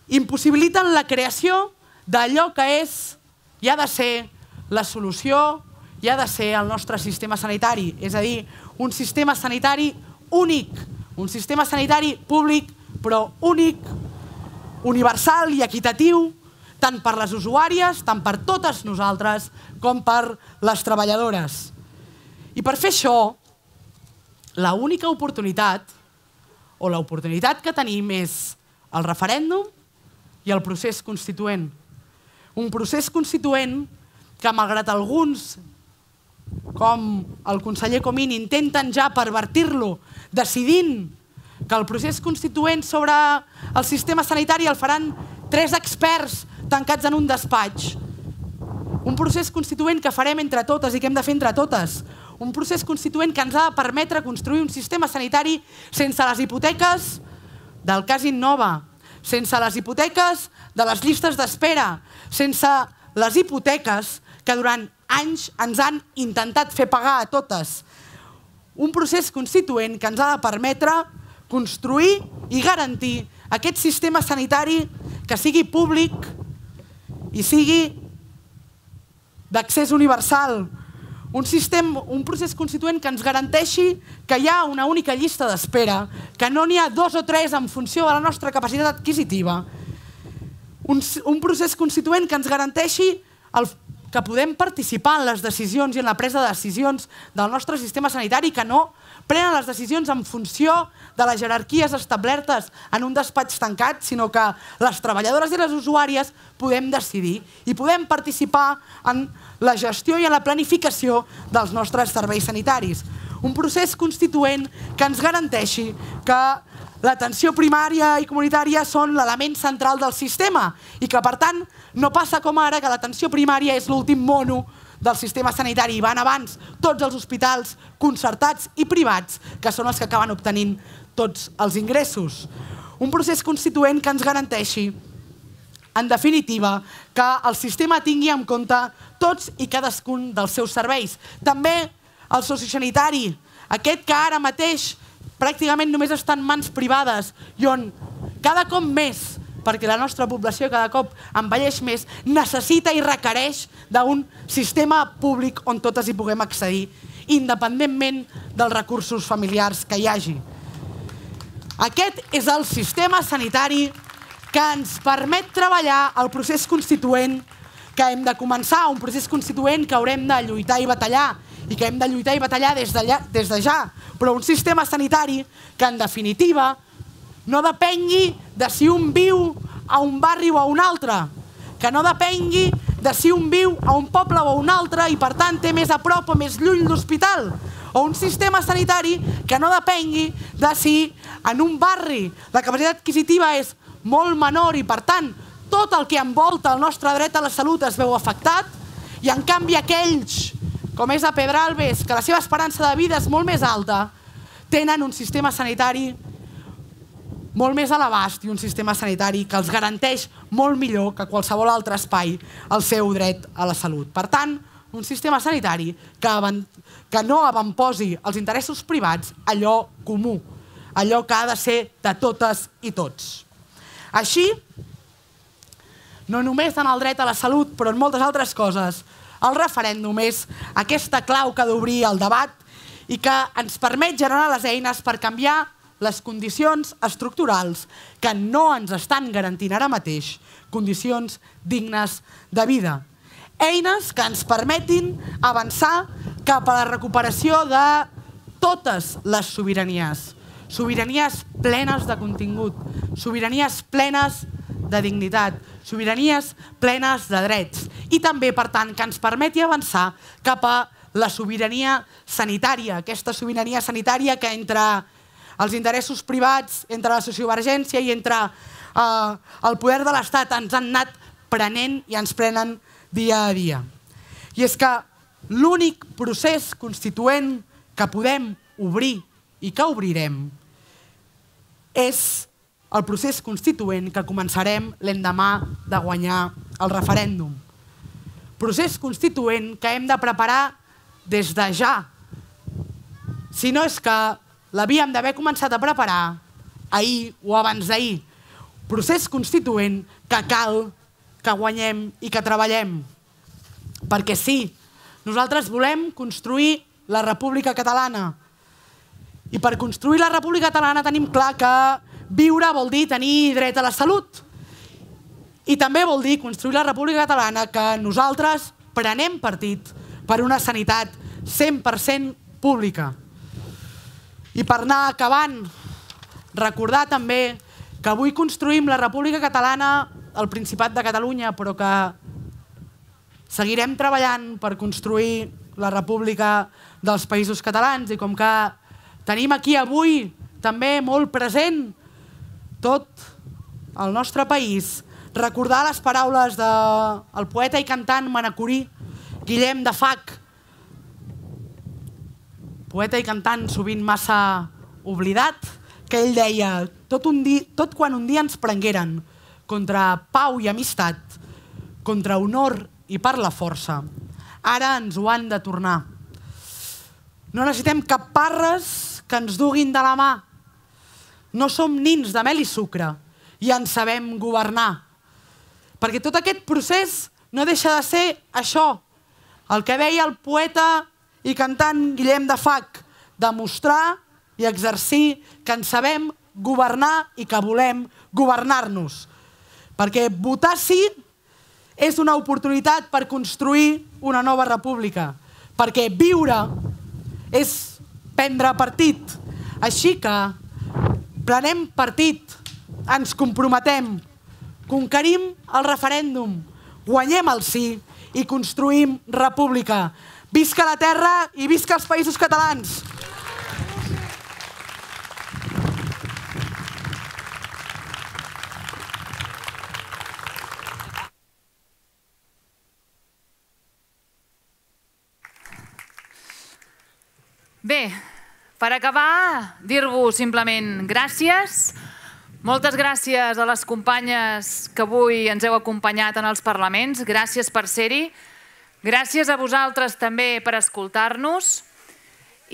impossibiliten la creació d'allò que és i ha de ser la solució i ha de ser el nostre sistema sanitari, és a dir, un sistema sanitari únic, un sistema sanitari públic però únic, universal i equitatiu, tant per les usuàries, tant per totes nosaltres, com per les treballadores. I per fer això, la única oportunitat, o l'oportunitat que tenim és el referèndum i el procés constituent. Un procés constituent que, malgrat alguns, com el conseller Comín, intenten ja pervertir-lo, decidint que el procés constituent sobre el sistema sanitari el faran tres experts tancats en un despatx. Un procés constituent que farem entre totes i que hem de fer entre totes un procés constituent que ens ha de permetre construir un sistema sanitari sense les hipoteques del cas Innova, sense les hipoteques de les llistes d'espera, sense les hipoteques que durant anys ens han intentat fer pagar a totes. Un procés constituent que ens ha de permetre construir i garantir aquest sistema sanitari que sigui públic i sigui d'accés universal, un, sistema, un procés constituent que ens garanteixi que hi ha una única llista d'espera, que no n'hi ha dos o tres en funció de la nostra capacitat adquisitiva. Un, un procés constituent que ens garanteixi el, que podem participar en les decisions i en la presa de decisions del nostre sistema sanitari, que no prenen les decisions en funció de les jerarquies establertes en un despatx tancat, sinó que les treballadores i les usuàries podem decidir i podem participar en la gestió i en la planificació dels nostres serveis sanitaris. Un procés constituent que ens garanteixi que l'atenció primària i comunitària són l'element central del sistema i que, per tant, no passa com ara que l'atenció primària és l'últim mono del sistema sanitari i van abans tots els hospitals concertats i privats, que són els que acaben obtenint tots els ingressos. Un procés constituent que ens garanteixi, en definitiva, que el sistema tingui en compte tots i cadascun dels seus serveis. També el sociosanitari, aquest que ara mateix pràcticament només està en mans privades i on cada cop més perquè la nostra població cada cop envelleix més, necessita i requereix d'un sistema públic on totes hi puguem accedir, independentment dels recursos familiars que hi hagi. Aquest és el sistema sanitari que ens permet treballar el procés constituent que hem de començar, un procés constituent que haurem de lluitar i batallar, i que hem de lluitar i batallar des de, ja, des de ja, però un sistema sanitari que, en definitiva, no depengui de si un viu a un barri o a un altre, que no depengui de si un viu a un poble o a un altre i per tant té més a prop o més lluny l'hospital, o un sistema sanitari que no depengui de si en un barri la capacitat adquisitiva és molt menor i per tant tot el que envolta el nostre dret a la salut es veu afectat. I en canvi aquells com és a Pedralbes, que la seva esperança de vida és molt més alta, tenen un sistema sanitari molt més a l'abast i un sistema sanitari que els garanteix molt millor que qualsevol altre espai el seu dret a la salut. Per tant, un sistema sanitari que, que no avantposi els interessos privats allò comú, allò que ha de ser de totes i tots. Així, no només en el dret a la salut, però en moltes altres coses, el referèndum és aquesta clau que d'obrir el debat i que ens permet generar les eines per canviar les condicions estructurals que no ens estan garantint ara mateix. Condicions dignes de vida. Eines que ens permetin avançar cap a la recuperació de totes les sobiranies. Sobiranies plenes de contingut, sobiranies plenes de dignitat, sobiranies plenes de drets. I també, per tant, que ens permeti avançar cap a la sobirania sanitària, aquesta sobirania sanitària que entre els interessos privats, entre la sociovergència i entre eh, el poder de l'Estat ens han anat prenent i ens prenen dia a dia. I és que l'únic procés constituent que podem obrir i que obrirem és el procés constituent que començarem l'endemà de guanyar el referèndum. Procés constituent que hem de preparar des de ja. Si no és que l'havíem d'haver començat a preparar ahir o abans d'ahir. Procés constituent que cal que guanyem i que treballem. Perquè sí, nosaltres volem construir la República Catalana. I per construir la República Catalana tenim clar que viure vol dir tenir dret a la salut. I també vol dir construir la República Catalana que nosaltres prenem partit per una sanitat 100% pública. I per anar acabant, recordar també que avui construïm la República Catalana al Principat de Catalunya, però que seguirem treballant per construir la República dels Països Catalans. I com que tenim aquí avui també molt present tot el nostre país, recordar les paraules del de poeta i cantant manacorí Guillem de Fac, poeta i cantant sovint massa oblidat, que ell deia tot, un di, tot quan un dia ens prengueren contra pau i amistat, contra honor i per la força, ara ens ho han de tornar. No necessitem cap parres que ens duguin de la mà. No som nins de mel i sucre i ens sabem governar. Perquè tot aquest procés no deixa de ser això, el que deia el poeta i cantant Guillem de Fac, demostrar i exercir que en sabem governar i que volem governar-nos. Perquè votar sí és una oportunitat per construir una nova república, perquè viure és prendre partit. Així que prenem partit, ens comprometem, conquerim el referèndum, guanyem el sí i construïm república. Visca la terra i visca els països catalans! Bé, per acabar, dir-vos simplement gràcies. Moltes gràcies a les companyes que avui ens heu acompanyat en els parlaments. Gràcies per ser-hi. Gràcies a vosaltres també per escoltar-nos.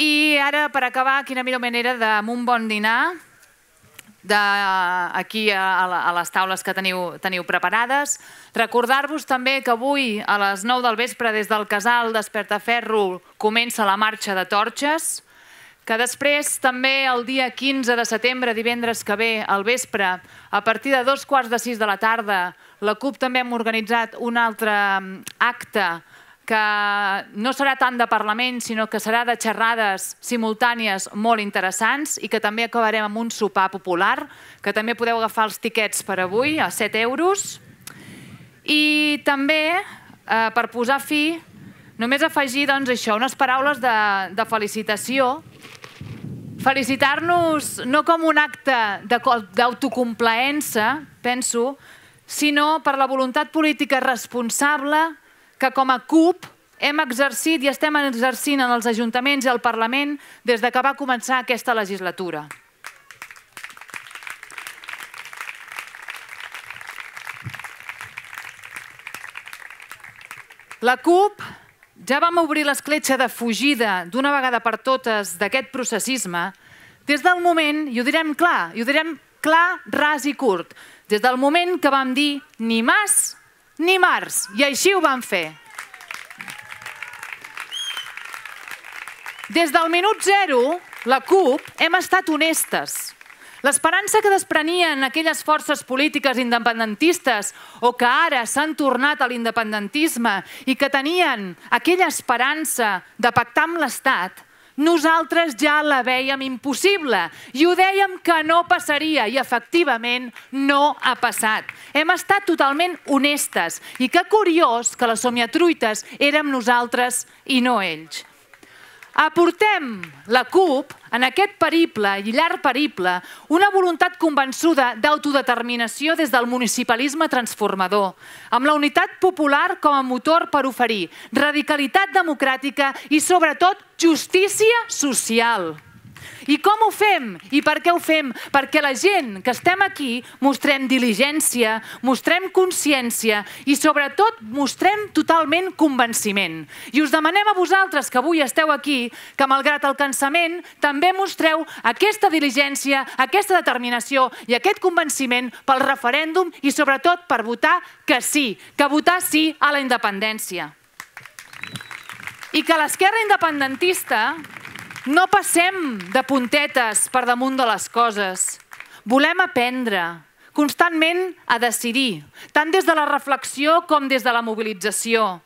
I ara, per acabar, quina millor manera amb un bon dinar, de, aquí a, a les taules que teniu, teniu preparades. Recordar-vos també que avui a les 9 del vespre des del casal d'Espertaferro comença la marxa de torxes, que després també el dia 15 de setembre, divendres que ve, al vespre, a partir de dos quarts de sis de la tarda, la CUP també hem organitzat un altre mm, acte que no serà tant de Parlament, sinó que serà de xerrades simultànies molt interessants i que també acabarem amb un sopar popular, que també podeu agafar els tiquets per avui a 7 euros. I també, eh, per posar fi, només afegir doncs, això, unes paraules de, de felicitació. Felicitar-nos no com un acte d'autocomplaença, penso, sinó per la voluntat política responsable que com a CUP hem exercit i estem exercint en els ajuntaments i al Parlament des de que va començar aquesta legislatura. La CUP ja vam obrir l'escletxa de fugida d'una vegada per totes d'aquest processisme des del moment, i ho direm clar, i ho direm clar, ras i curt, des del moment que vam dir ni mas ni març, i així ho van fer. Des del minut zero, la CUP hem estat honestes. L'esperança que desprenien aquelles forces polítiques independentistes o que ara s'han tornat a l'independentisme i que tenien aquella esperança de pactar amb l'Estat, nosaltres ja la veiem impossible i ho dèiem que no passaria i efectivament no ha passat. Hem estat totalment honestes i que curiós que les somiatruites érem nosaltres i no ells. Aportem la CUP en aquest periple i llarg periple una voluntat convençuda d'autodeterminació des del municipalisme transformador, amb la unitat popular com a motor per oferir radicalitat democràtica i, sobretot, justícia social. I com ho fem? I per què ho fem? Perquè la gent que estem aquí mostrem diligència, mostrem consciència i sobretot mostrem totalment convenciment. I us demanem a vosaltres que avui esteu aquí que malgrat el cansament també mostreu aquesta diligència, aquesta determinació i aquest convenciment pel referèndum i sobretot per votar que sí, que votar sí a la independència. I que l'esquerra independentista no passem de puntetes per damunt de les coses. Volem aprendre, constantment a decidir, tant des de la reflexió com des de la mobilització.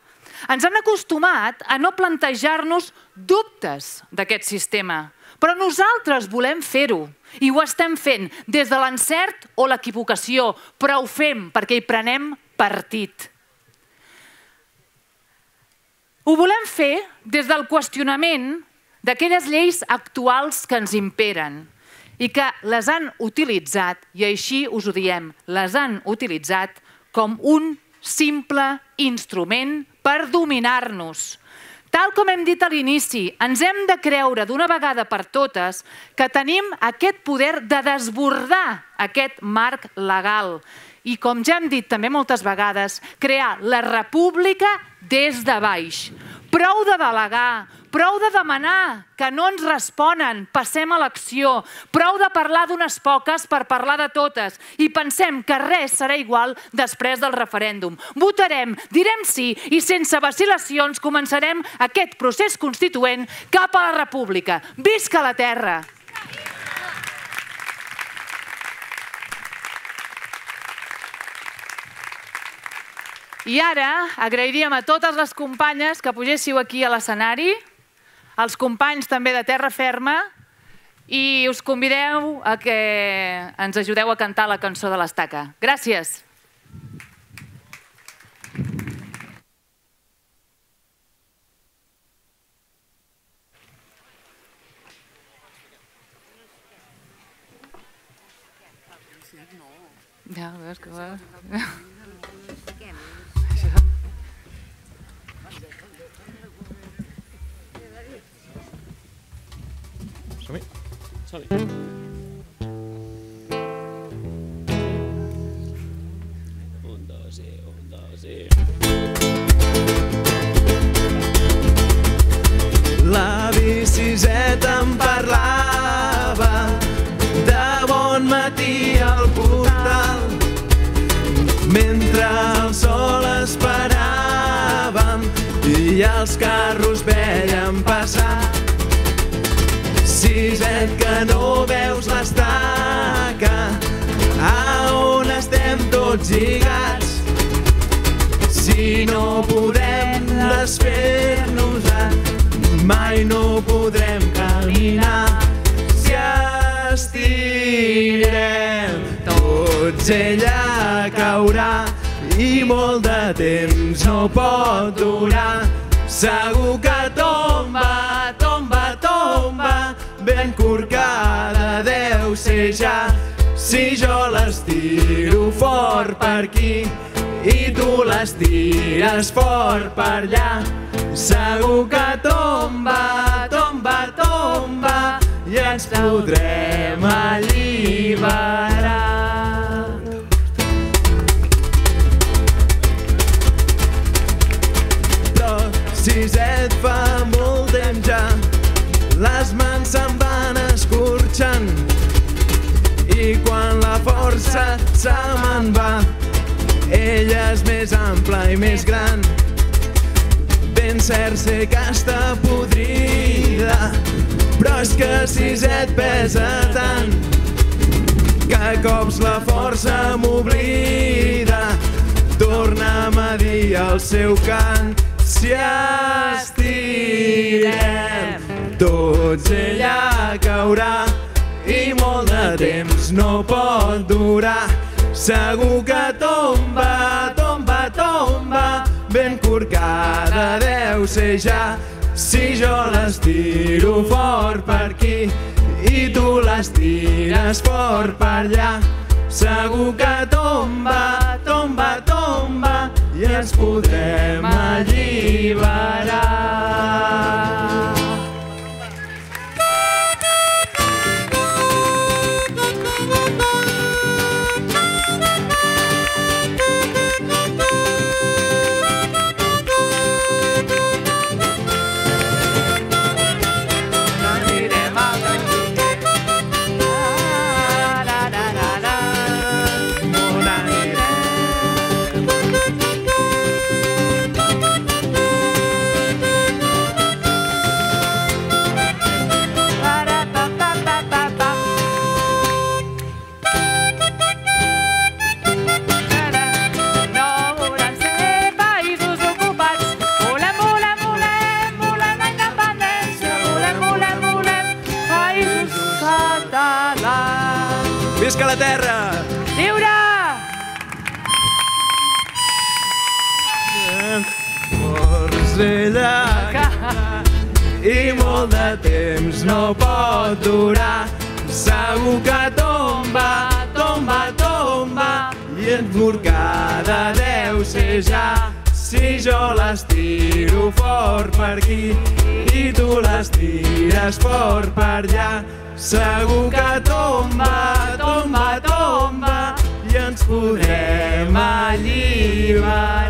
Ens han acostumat a no plantejar-nos dubtes d'aquest sistema, però nosaltres volem fer-ho i ho estem fent des de l'encert o l'equivocació, però ho fem perquè hi prenem partit. Ho volem fer des del qüestionament d'aquelles lleis actuals que ens imperen i que les han utilitzat, i així us ho diem, les han utilitzat com un simple instrument per dominar-nos. Tal com hem dit a l'inici, ens hem de creure d'una vegada per totes que tenim aquest poder de desbordar aquest marc legal i, com ja hem dit també moltes vegades, crear la república des de baix. Prou de delegar, prou de demanar que no ens responen, passem a l'acció, prou de parlar d'unes poques per parlar de totes i pensem que res serà igual després del referèndum. Votarem, direm sí i sense vacilacions començarem aquest procés constituent cap a la república. Visca la terra! I ara agrairíem a totes les companyes que pugéssiu aquí a l'escenari, als companys també de Terra Ferma, i us convideu a que ens ajudeu a cantar la cançó de l'estaca. Gràcies. Ja, veus que va... Som-hi. Un, dos i un, dos i... podem desfer-nos mai no podrem caminar. Si estirem tots ella caurà. I molt de temps no pot durar. Segur que tomba, tomba, tomba. Ben corcada deu ser ja. Si jo l'estiro fort per aquí i tu les tires fort per allà. Segur que tomba, tomba, tomba i ens podrem alliberar. Però et fa molt temps ja, les mans se'n van escorxant i quan la força se me'n va, ella és més ampla i més gran. Ben cert sé que està podrida, però és que si et pesa tant que cops la força m'oblida. Torna'm a dir el seu cant si estirem tots ella caurà i molt de temps no pot durar. Segur que tomba, tomba, tomba, ben corcada deu ser ja. Si jo l'estiro fort per aquí i tu l'estires fort per allà, segur que tomba, tomba, tomba i ens podrem alliberar. Molt de temps no pot durar. Segur que tomba, tomba, tomba i enforcada deu ser ja. Si jo l'estiro fort per aquí i tu l'estires fort per allà, segur que tomba, tomba, tomba i ens podrem alliberar.